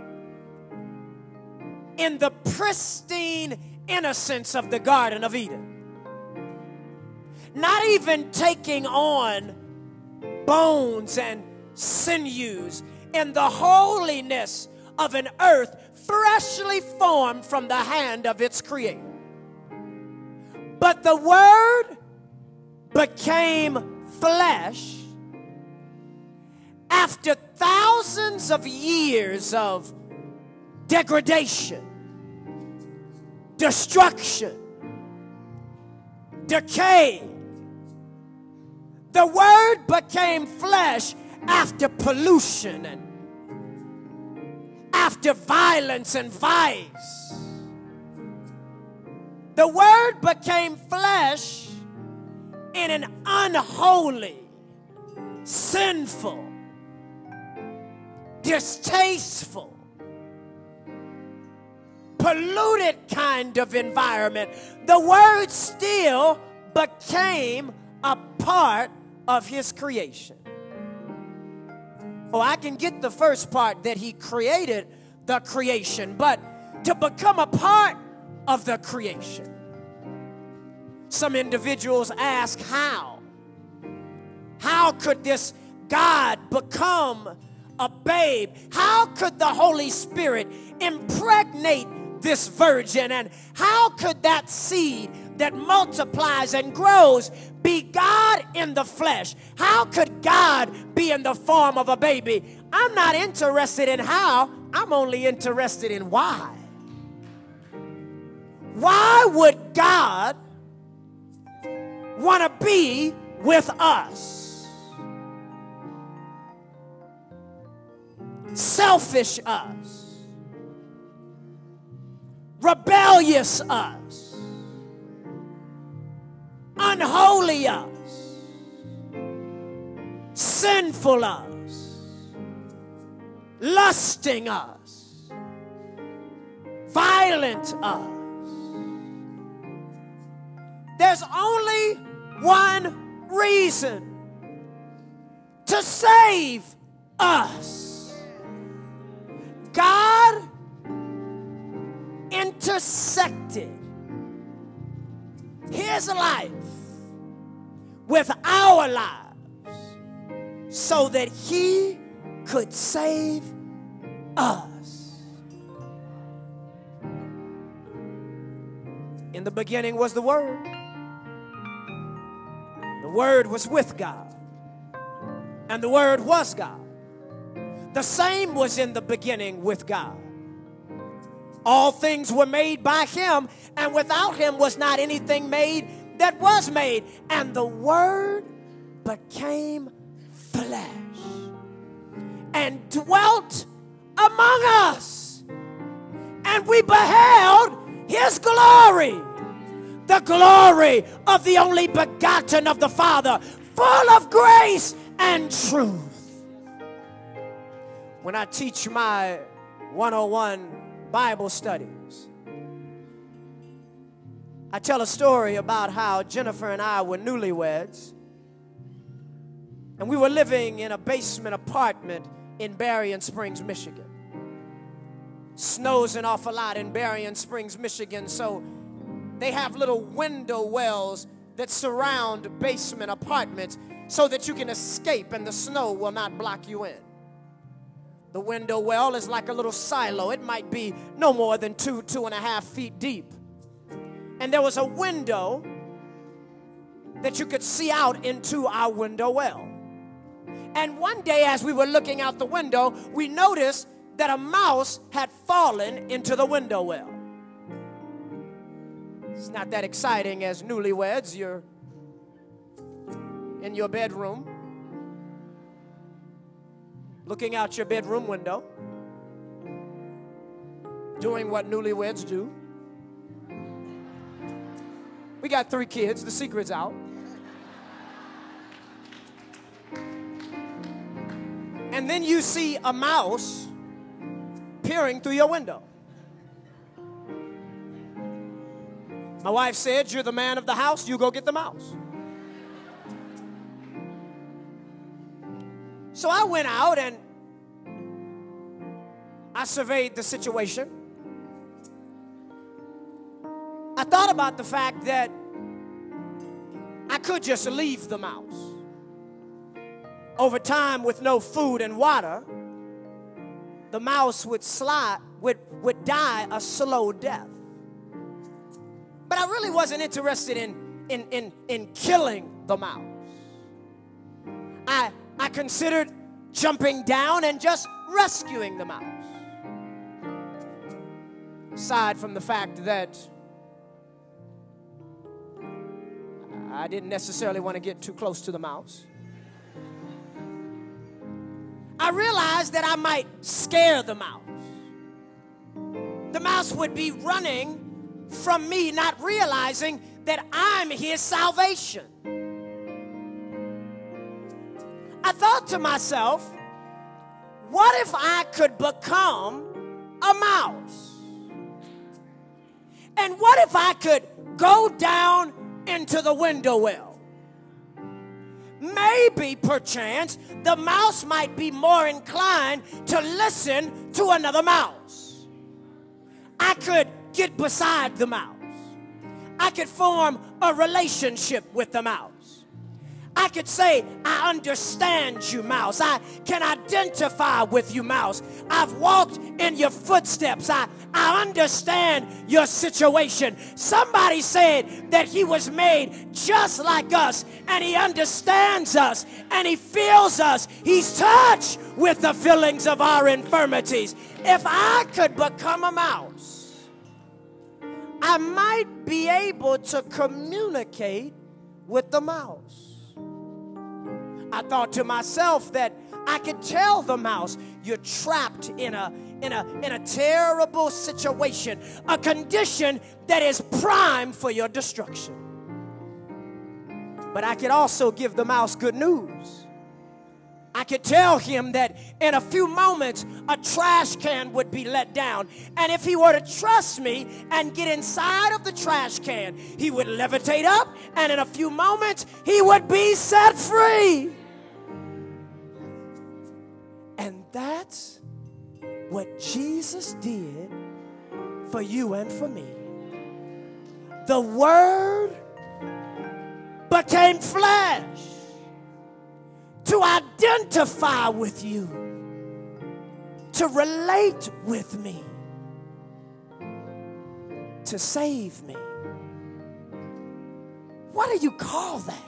in the pristine innocence of the Garden of Eden not even taking on bones and sinews in the holiness of an earth freshly formed from the hand of its creator. But the Word became flesh after thousands of years of degradation, destruction, decay, the Word became flesh after pollution and after violence and vice. The Word became flesh in an unholy, sinful, distasteful, polluted kind of environment. The Word still became a part of his creation. Oh, I can get the first part that he created the creation, but to become a part of the creation, Some individuals ask how. How could this God become a babe? How could the Holy Spirit impregnate this virgin? And how could that seed that multiplies and grows be God in the flesh? How could God be in the form of a baby? I'm not interested in how, I'm only interested in why. Why would God want to be with us? Selfish us, rebellious us, unholy us, sinful us, lusting us, violent us. There's only one reason to save us. God intersected his life with our lives so that he could save us. In the beginning was the Word. The Word was with God, and the Word was God. The same was in the beginning with God. All things were made by Him, and without Him was not anything made that was made. And the Word became flesh and dwelt among us, and we beheld His glory the glory of the only begotten of the Father, full of grace and truth. When I teach my 101 Bible studies, I tell a story about how Jennifer and I were newlyweds, and we were living in a basement apartment in Berrien Springs, Michigan. Snows an awful lot in Berrien Springs, Michigan, so they have little window wells that surround basement apartments so that you can escape and the snow will not block you in. The window well is like a little silo. It might be no more than two, two and a half feet deep. And there was a window that you could see out into our window well. And one day, as we were looking out the window, we noticed that a mouse had fallen into the window well. It's not that exciting as newlyweds. You're in your bedroom, looking out your bedroom window, doing what newlyweds do. We got three kids, the secret's out. And then you see a mouse peering through your window. My wife said, You're the man of the house, you go get the mouse. So I went out and I surveyed the situation. I thought about the fact that I could just leave the mouse. Over time, with no food and water, the mouse would slide, would, would die a slow death. But I really wasn't interested in, in, in, in killing the mouse. I, I considered jumping down and just rescuing the mouse. Aside from the fact that I didn't necessarily want to get too close to the mouse. I realized that I might scare the mouse. The mouse would be running from me, not realizing that I'm his salvation. I thought to myself, what if I could become a mouse? And what if I could go down into the window well? Maybe, perchance, the mouse might be more inclined to listen to another mouse. I could get beside the mouse. I could form a relationship with the mouse. I could say, I understand you, mouse. I can identify with you, mouse. I've walked in your footsteps. I, I understand your situation. Somebody said that he was made just like us, and he understands us, and he feels us. He's touched with the feelings of our infirmities. If I could become a mouse, I might be able to communicate with the mouse. I thought to myself that I could tell the mouse, you're trapped in a in a in a terrible situation, a condition that is prime for your destruction. But I could also give the mouse good news. I could tell him that in a few moments a trash can would be let down. And if he were to trust me and get inside of the trash can, he would levitate up and in a few moments he would be set free. And that's what Jesus did for you and for me. The Word became flesh to identify with you, to relate with me, to save me. What do you call that?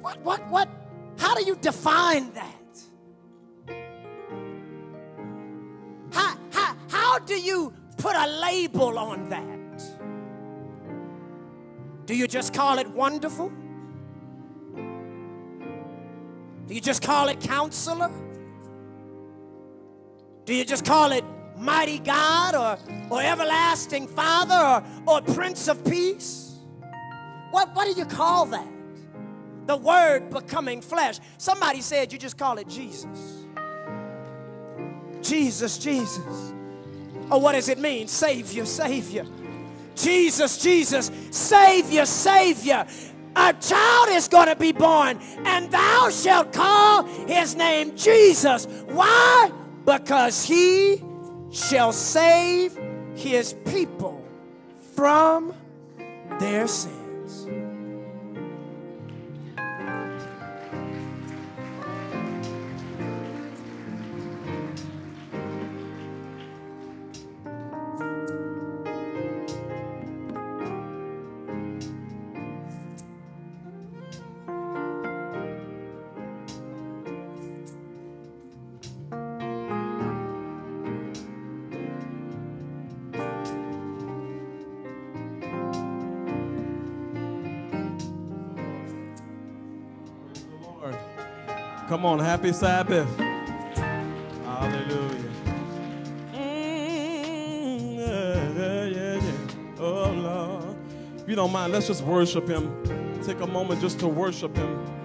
What, what, what? How do you define that? How, how, how do you put a label on that? Do you just call it wonderful? Do you just call it counselor? Do you just call it mighty God or, or everlasting Father or, or Prince of Peace? What, what do you call that? The Word becoming flesh. Somebody said you just call it Jesus. Jesus, Jesus. Or what does it mean? Savior, Savior. Jesus, Jesus, Savior, Savior. A child is going to be born, and thou shalt call his name Jesus. Why? Because he shall save his people from their sins. Come on, happy Sabbath. Hallelujah. Mm. Oh. If you don't mind, let's just worship Him. Take a moment just to worship Him.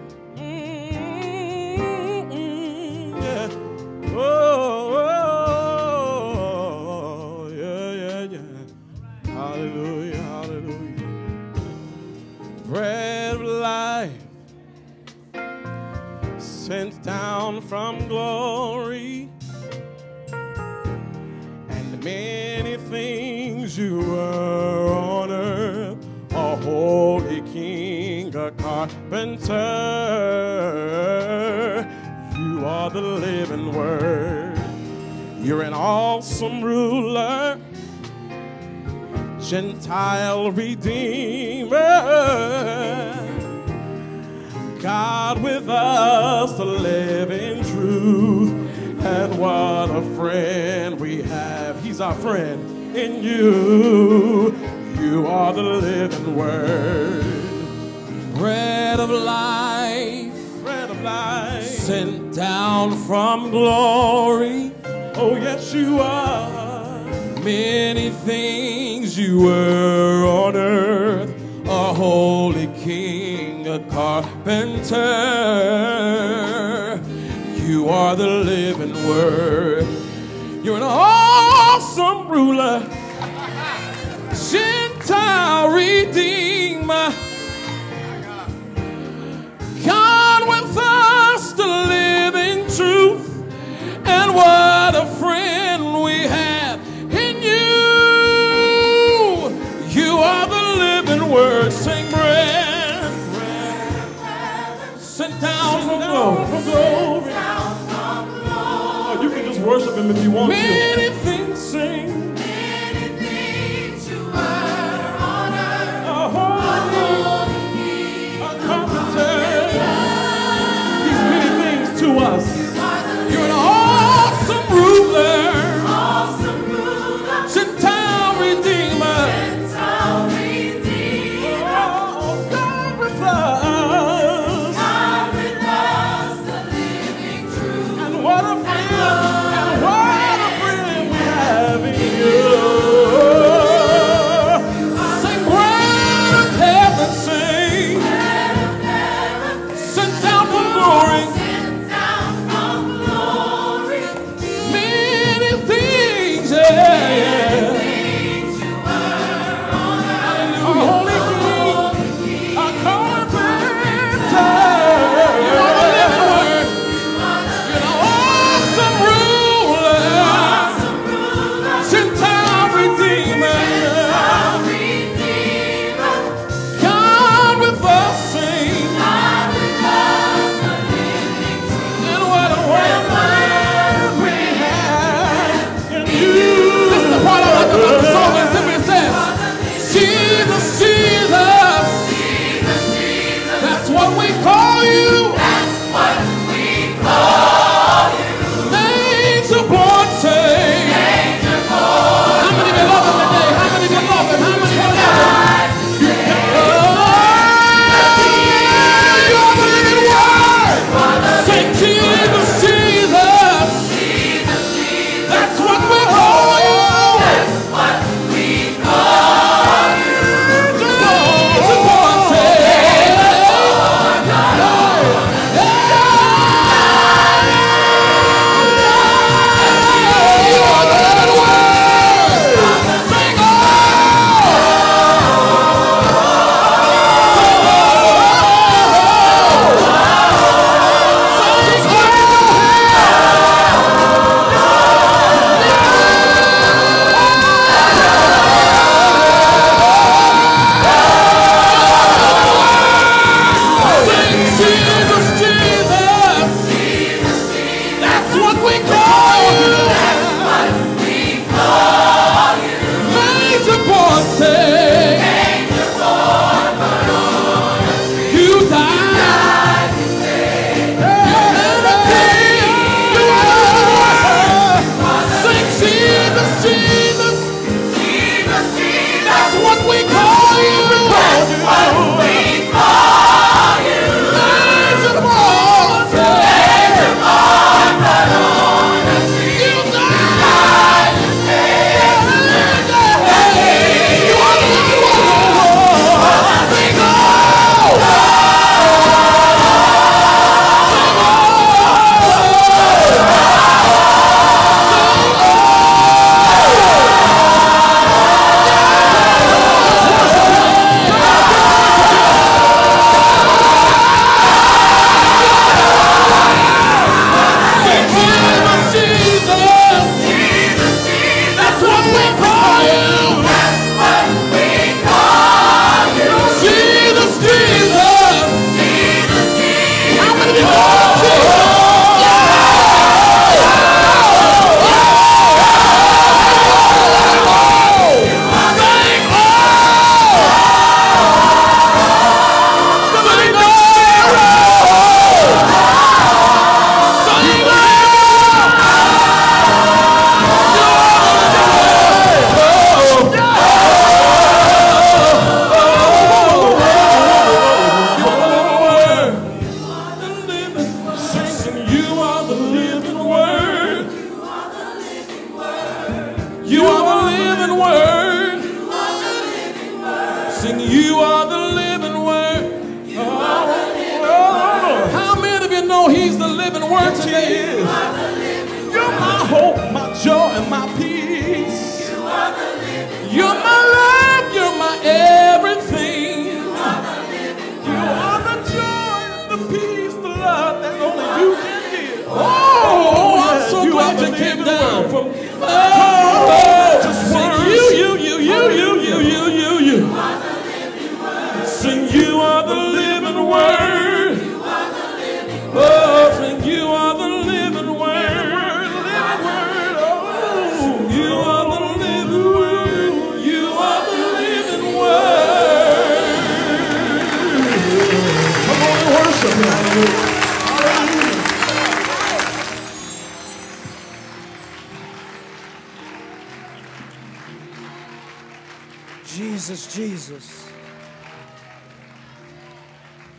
You. Sing, You are the living word. You are the living word. Oh, how many of you know He's the living word today? You is? You're my hope, my joy, and my peace. You are the living You're my love, you're my everything. You are the living word. You are the joy, the peace, the love that only you can give. Oh, oh, oh I'm so you glad you came down word. from. Oh, oh, just sing, you, you, you, you, you, you, you, you, you. you. Jesus.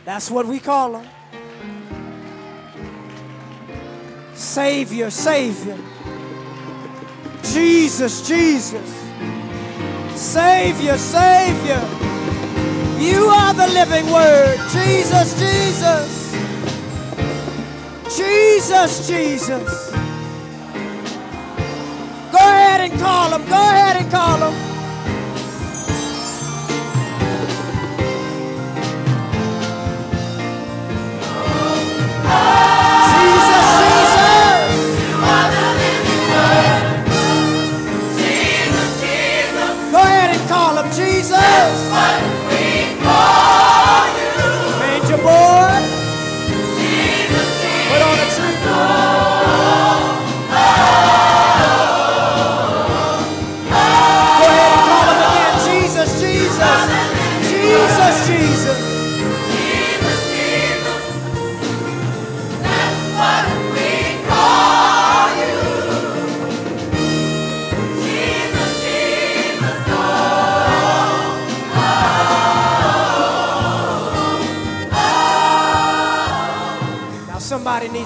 That's what we call him. Savior, Savior. Jesus, Jesus. Savior, Savior. You are the living word. Jesus, Jesus. Jesus, Jesus. Go ahead and call him. Go ahead and call him.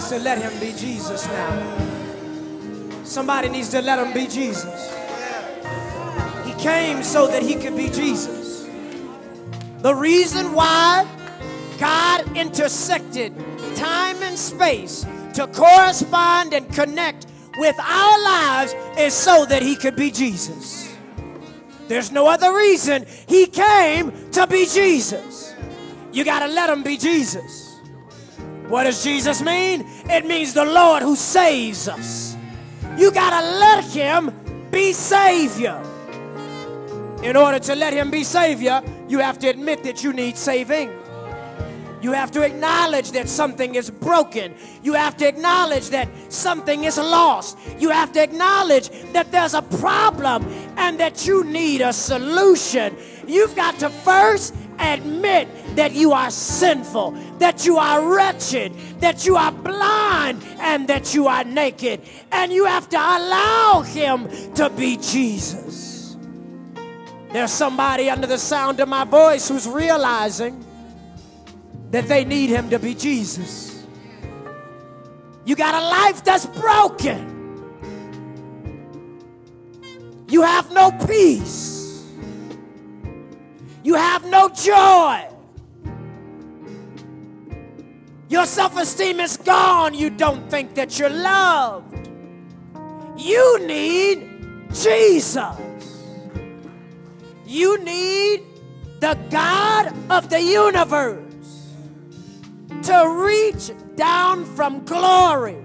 To let him be Jesus now. Somebody needs to let him be Jesus. He came so that he could be Jesus. The reason why God intersected time and space to correspond and connect with our lives is so that he could be Jesus. There's no other reason he came to be Jesus. You got to let him be Jesus. What does Jesus mean? It means the Lord who saves us. You got to let him be Savior. In order to let him be Savior, you have to admit that you need saving. You have to acknowledge that something is broken. You have to acknowledge that something is lost. You have to acknowledge that there's a problem and that you need a solution. You've got to first admit that you are sinful, that you are wretched, that you are blind, and that you are naked. And you have to allow Him to be Jesus. There's somebody under the sound of my voice who's realizing that they need him to be Jesus. You got a life that's broken. You have no peace. You have no joy. Your self esteem is gone. You don't think that you're loved. You need Jesus. You need the God of the universe to reach down from glory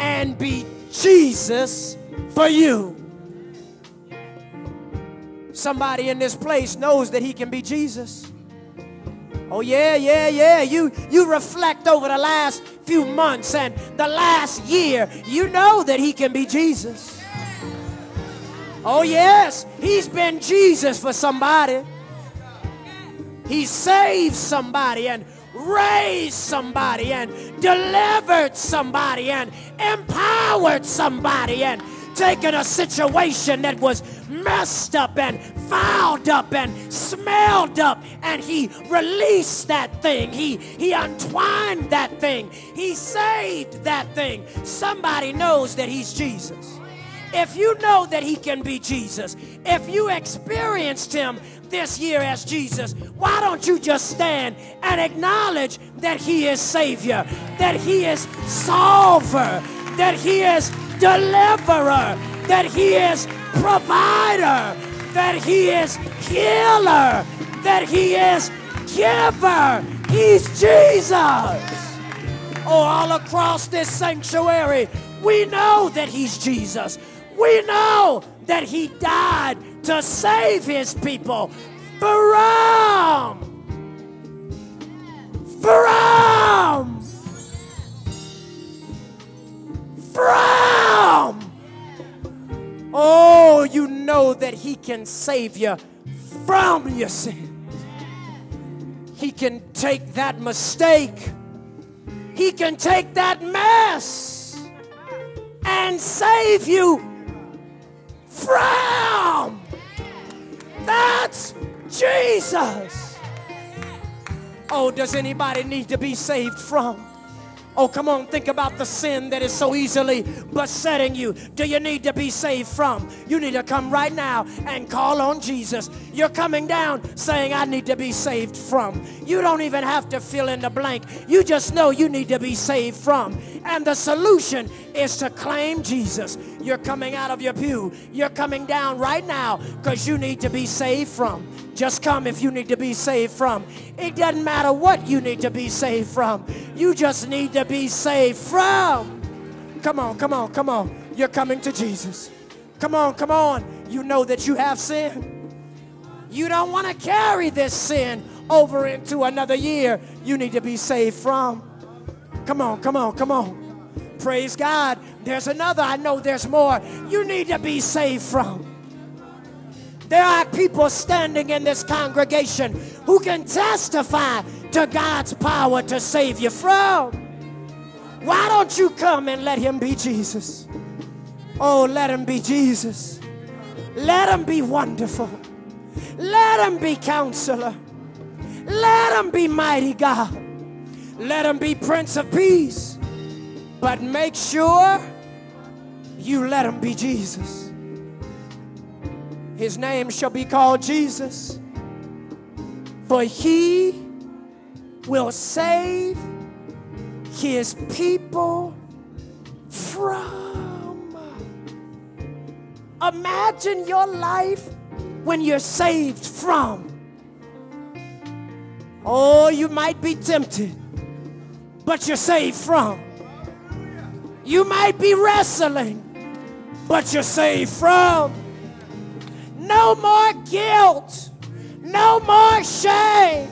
and be Jesus for you. Somebody in this place knows that he can be Jesus. Oh yeah, yeah, yeah. You you reflect over the last few months and the last year, you know that he can be Jesus. Oh yes, he's been Jesus for somebody. He saved somebody and raised somebody and delivered somebody and empowered somebody and taken a situation that was messed up and fouled up and smelled up and he released that thing. He he untwined that thing. He saved that thing. Somebody knows that he's jesus. If you know that he can be jesus if you experienced him this year as Jesus, why don't you just stand and acknowledge that He is Savior, that He is Solver, that He is Deliverer, that He is Provider, that He is Healer, that He is Giver. He's Jesus. Oh, all across this sanctuary, we know that He's Jesus. We know that He died to save his people from from from oh you know that he can save you from your sin he can take that mistake. He can take that mess and save you from. That's Jesus. Oh, does anybody need to be saved from? Oh, come on, think about the sin that is so easily besetting you. Do you need to be saved from? You need to come right now and call on Jesus. You're coming down saying, I need to be saved from. You don't even have to fill in the blank. You just know you need to be saved from. And the solution is to claim Jesus. You're coming out of your pew. You're coming down right now because you need to be saved from. Just come if you need to be saved from. It doesn't matter what you need to be saved from. You just need to be saved from. Come on, come on, come on. You're coming to Jesus. Come on, come on. You know that you have sin. You don't want to carry this sin over into another year. You need to be saved from. Come on, come on, come on. Praise God. There's another. I know there's more. You need to be saved from. There are people standing in this congregation who can testify to God's power to save you from. Why don't you come and let Him be Jesus? Oh, let Him be Jesus. Let Him be wonderful. Let Him be counselor. Let Him be mighty God. Let Him be Prince of Peace. But make sure you let Him be Jesus. His name shall be called Jesus, for he will save his people from. Imagine your life when you're saved from. Oh, you might be tempted, but you're saved from. You might be wrestling, but you're saved from. No more guilt. No more shame.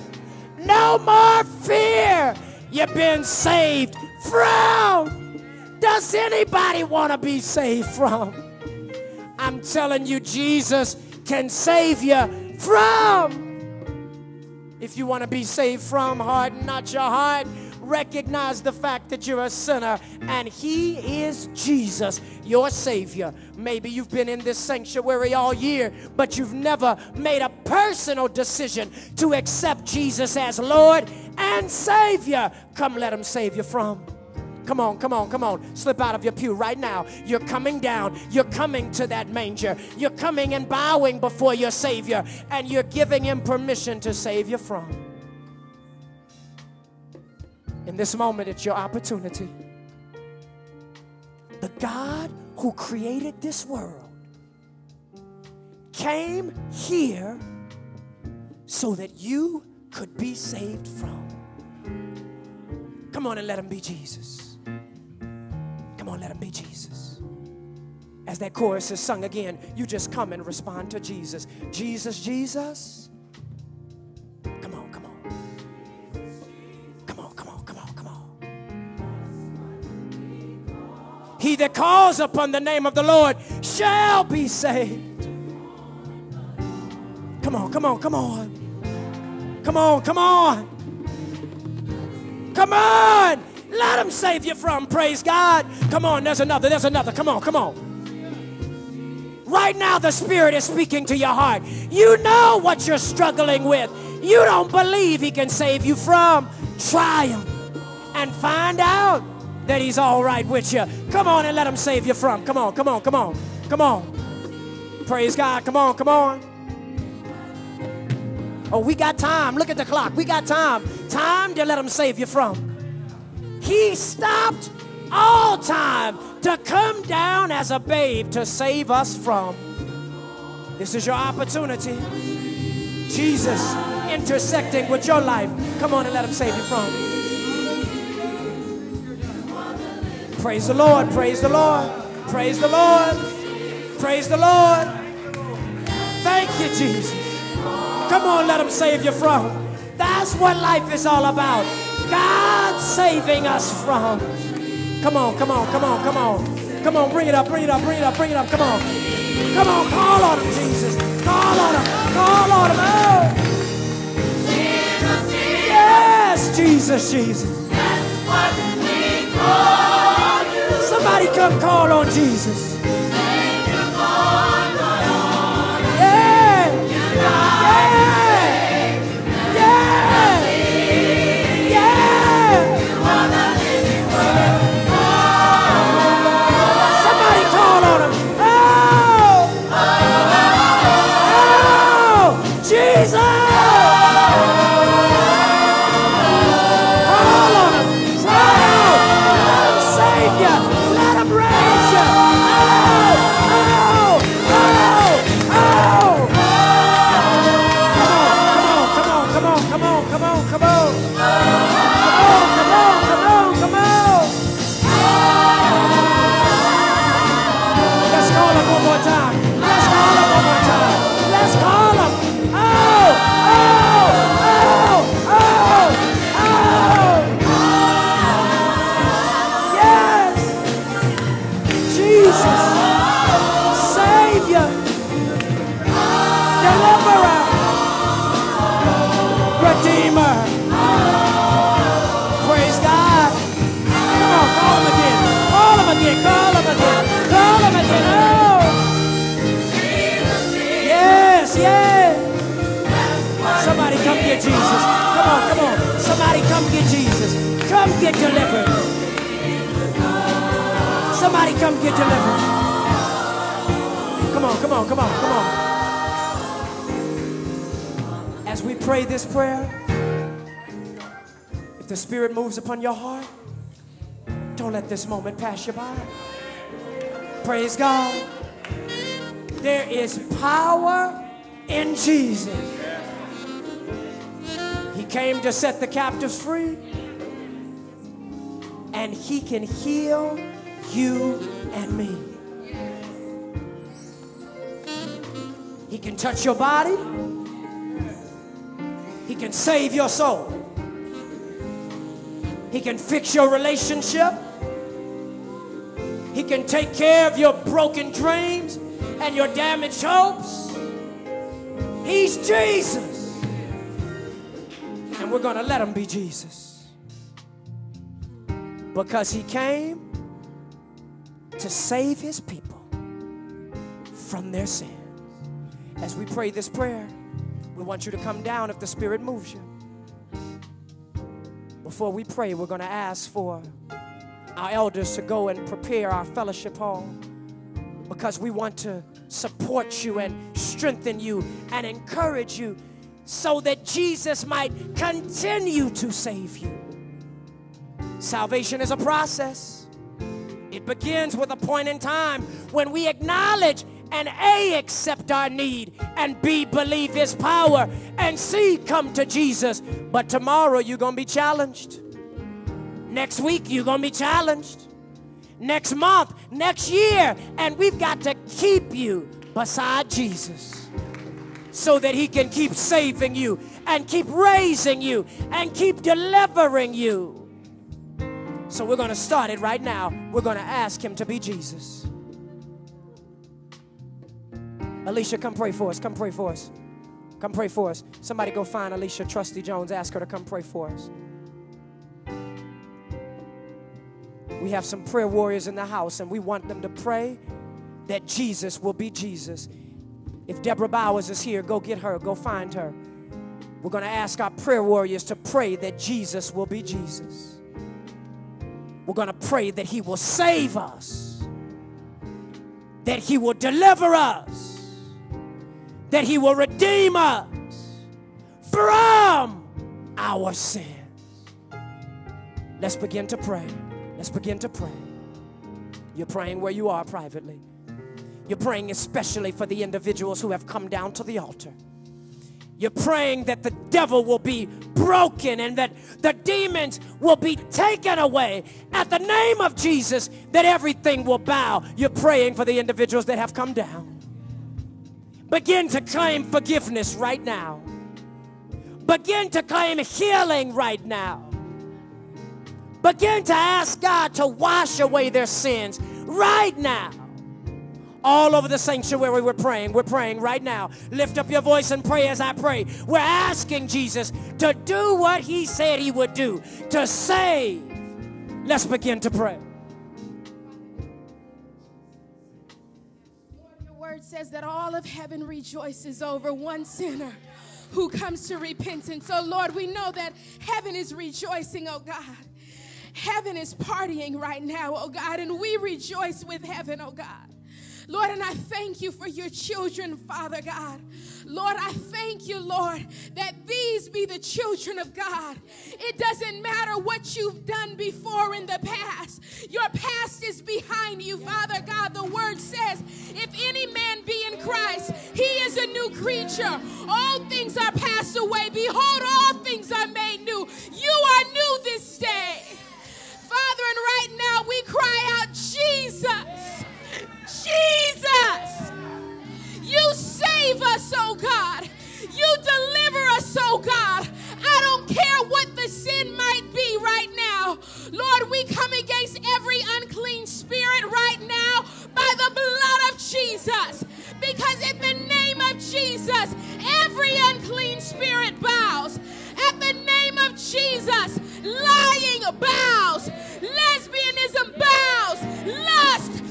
No more fear. You've been saved from. Does anybody want to be saved from? I'm telling you, Jesus can save you from. If you want to be saved from, harden not your heart. Recognize the fact that you're a sinner and He is Jesus, your Savior. Maybe you've been in this sanctuary all year, but you've never made a personal decision to accept Jesus as Lord and Savior. Come, let Him save you from. Come on, come on, come on. Slip out of your pew right now. You're coming down. You're coming to that manger. You're coming and bowing before your Savior, and you're giving Him permission to save you from. In this moment, it's your opportunity. The God who created this world came here so that you could be saved from. Come on and let him be Jesus. Come on, let him be Jesus. As that chorus is sung again, you just come and respond to Jesus. Jesus, Jesus. He that calls upon the name of the Lord shall be saved. Come on, come on, come on. Come on, come on. Come on. Let him save you from. Praise God. Come on, there's another, there's another. Come on, come on. Right now, the Spirit is speaking to your heart. You know what you're struggling with. You don't believe He can save you from. Try Him and find out that He's all right with you. Come on and let Him save you from. Come on, come on, come on, come on. Praise God. Come on, come on. Oh, we got time. Look at the clock. We got time. Time to let Him save you from. He stopped all time to come down as a babe to save us from. This is your opportunity. Jesus intersecting with your life. Come on and let him save you from. Praise the Lord, praise the Lord, praise the Lord, praise the Lord. Thank you, Jesus. Come on, let him save you from. That's what life is all about. God saving us from. Come on, come on, come on, come on. Come on, bring it up, bring it up, bring it up, bring it up. Come on. Come on, call on him, Jesus. Call on him. Call on him. Oh. Yes, Jesus, Jesus. Somebody come call on Jesus. Come get delivered. Come on, come on, come on, come on. As we pray this prayer, if the Spirit moves upon your heart, don't let this moment pass you by. Praise God. There is power in Jesus. He came to set the captives free, and He can heal you me. He can touch your body, He can save your soul, He can fix your relationship. He can take care of your broken dreams and your damaged hopes. He's Jesus. And we're going to let him be Jesus. Because he came to save his people from their sins. As we pray this prayer, we want you to come down if the Spirit moves you. Before we pray, we're going to ask for our elders to go and prepare our fellowship hall because we want to support you and strengthen you and encourage you so that Jesus might continue to save you. Salvation is a process. It begins with a point in time when we acknowledge and A, accept our need, and B, believe His power, and C, come to Jesus. But tomorrow you're going to be challenged. Next week, you're going to be challenged. Next month, next year. And we've got to keep you beside Jesus so that He can keep saving you and keep raising you and keep delivering you. So we're going to start it right now. We're going to ask Him to be Jesus. Alicia, come pray for us. Come pray for us. Come pray for us. Somebody go find Alicia Trusty Jones. Ask her to come pray for us. We have some prayer warriors in the house, and we want them to pray that Jesus will be Jesus. If Deborah Bowers is here, go get her, go find her. We're going to ask our prayer warriors to pray that Jesus will be Jesus. We're going to pray that He will save us, that He will deliver us, that He will redeem us from our sins. Let's begin to pray. Let's begin to pray. You're praying where you are privately. You're praying especially for the individuals who have come down to the altar. You're praying that the devil will be broken and that the demons will be taken away at the name of Jesus, that everything will bow. You're praying for the individuals that have come down. Begin to claim forgiveness right now. Begin to claim healing right now. Begin to ask God to wash away their sins right now. All over the sanctuary, we're praying. We're praying right now. Lift up your voice and pray as I pray. We're asking Jesus to do what he said he would do to save. Let's begin to pray. Your word says that all of heaven rejoices over one sinner who comes to repentance. So, Lord, we know that heaven is rejoicing, oh God. Heaven is partying right now, oh God, and we rejoice with heaven, oh God. Lord, and I thank you for your children, Father God. Lord, I thank you, Lord, that these be the children of God. It doesn't matter what you've done before in the past, your past is behind you, Father God. The word says, if any man be in Christ, he is a new creature. All things are passed away. Behold, all things are made new. You are new this day. Father, and right now we cry out, Jesus. Jesus. You save us, oh God. You deliver us, oh God. I don't care what the sin might be right now. Lord, we come against every unclean spirit right now by the blood of Jesus. Because in the name of Jesus, every unclean spirit bows. At the name of Jesus, lying bows, lesbianism bows, lust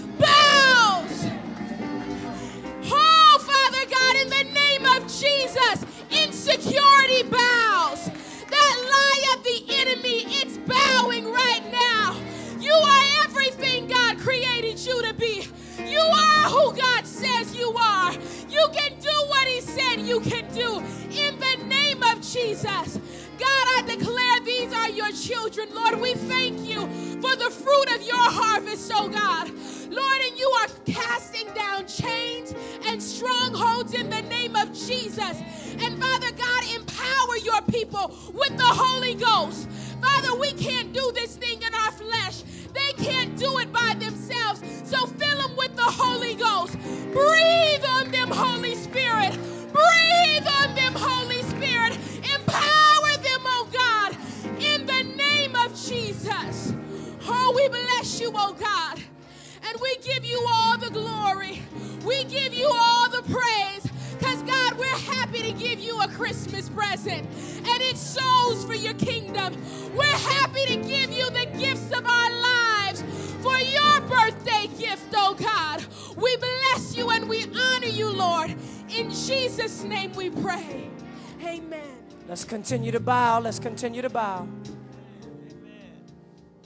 in the name of Jesus, insecurity bows. That lie of the enemy, it's bowing right now. You are everything God created you to be. You are who God says you are. You can do what He said you can do. In the name of Jesus. God, I declare these are your children. Lord, we thank you for the fruit of your harvest, oh God. Lord, and you are casting down chains and strongholds in the name of Jesus. And Father God, empower your people with the Holy Ghost. Father, we can't do this thing in our flesh. They can't do it by themselves. So fill them with the Holy Ghost. Breathe give you all the glory. We give you all the praise. Because, God, we're happy to give you a Christmas present. And it shows for your kingdom. We're happy to give you the gifts of our lives for your birthday gift, oh God. We bless you and we honor you, Lord. In Jesus' name we pray. Amen. Let's continue to bow. Let's continue to bow. Amen.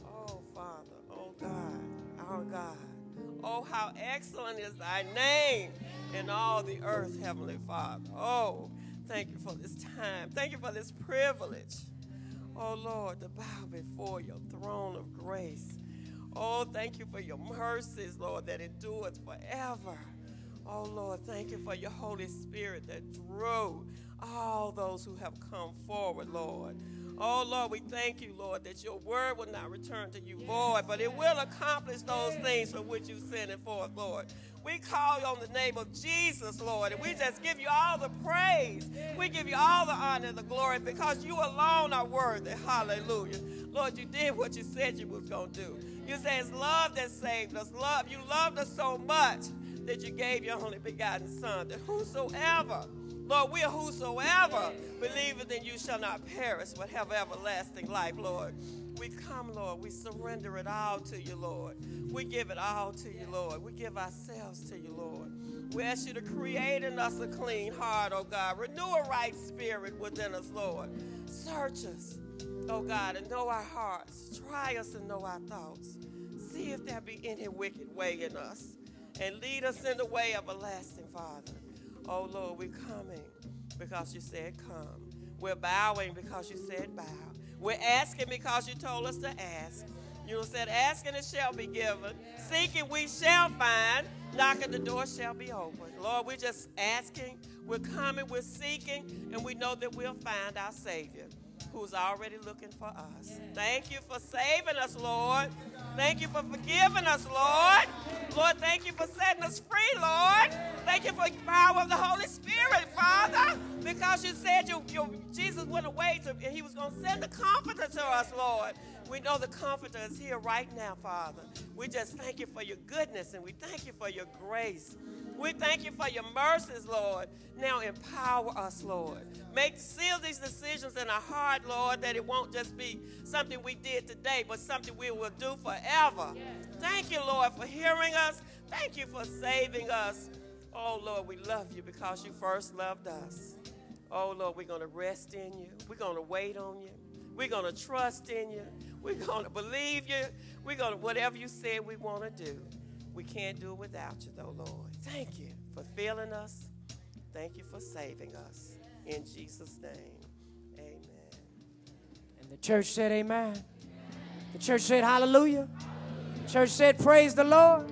Oh, Father, oh God, our God. Oh, how excellent is thy name in all the earth, Heavenly Father. Oh, thank you for this time. Thank you for this privilege. Oh, Lord, to bow before your throne of grace. Oh, thank you for your mercies, Lord, that endures forever. Oh, Lord, thank you for your Holy Spirit that drew all those who have come forward, Lord. Oh, Lord, we thank you, Lord, that your word will not return to you void, but it will accomplish those things for which you sent it forth, Lord. We call you on the name of Jesus, Lord, and we just give you all the praise. We give you all the honor and the glory because you alone are worthy. Hallelujah. Lord, you did what you said you was going to do. You said it's love that saved us. Love, you loved us so much that you gave your only begotten Son, that whosoever, Lord, we are whosoever believeth in you shall not perish, but have everlasting life, Lord. We come, Lord. We surrender it all to you, Lord. We give it all to you, Lord. We give ourselves to you, Lord. We ask you to create in us a clean heart, oh God. Renew a right spirit within us, Lord. Search us, oh God, and know our hearts. Try us and know our thoughts. See if there be any wicked way in us. And lead us in the way of everlasting, Father. Oh Lord, we're coming because you said come. We're bowing because you said bow. We're asking because you told us to ask. You said, Ask and it shall be given. Seeking we shall find. Knocking the door shall be open. Lord, we're just asking. We're coming. We're seeking. And we know that we'll find our Savior who's already looking for us. Thank you for saving us, Lord. Thank you for forgiving us, Lord. Lord, thank you for setting us free, Lord. Thank you for the power of the Holy Spirit, Father, because you said you, you Jesus went away to, and he was going to send the comforter to us, Lord. We know the Comforter is here right now, Father. We just thank you for your goodness and we thank you for your grace. We thank you for your mercies, Lord. Now empower us, Lord. Make seal these decisions in our heart, Lord, that it won't just be something we did today, but something we will do forever. Thank you, Lord, for hearing us. Thank you for saving us. Oh, Lord, we love you because you first loved us. Oh, Lord, we're going to rest in you. We're going to wait on you. We're going to trust in you. We're going to believe you. We're going to, whatever you said we want to do. We can't do it without you, though, Lord. Thank you for filling us. Thank you for saving us. In Jesus' name, amen. And the church said, Amen. The church said, Hallelujah. The church said, Praise the Lord.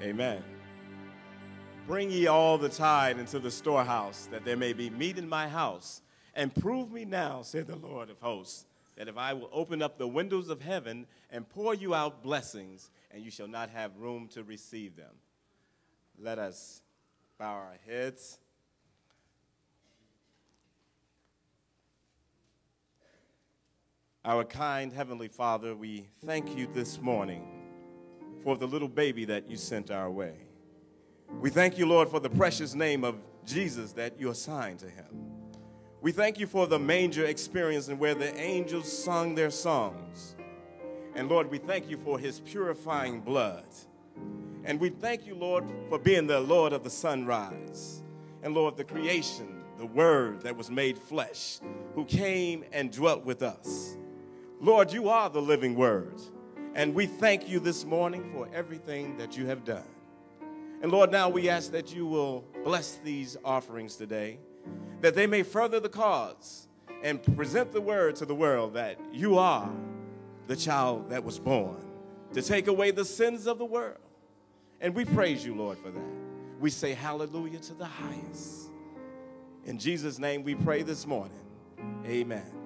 Amen. Bring ye all the tithe into the storehouse, that there may be meat in my house. And prove me now, said the Lord of hosts, that if I will open up the windows of heaven and pour you out blessings, and you shall not have room to receive them. Let us bow our heads. Our kind Heavenly Father, we thank you this morning for the little baby that you sent our way. We thank you, Lord, for the precious name of Jesus that you assigned to him. We thank you for the manger experience and where the angels sung their songs. And Lord, we thank you for his purifying blood. And we thank you, Lord, for being the Lord of the sunrise. And Lord, the creation, the word that was made flesh, who came and dwelt with us. Lord, you are the living word. And we thank you this morning for everything that you have done. And Lord, now we ask that you will bless these offerings today, that they may further the cause and present the word to the world that you are the child that was born to take away the sins of the world. And we praise you, Lord, for that. We say hallelujah to the highest. In Jesus' name we pray this morning. Amen.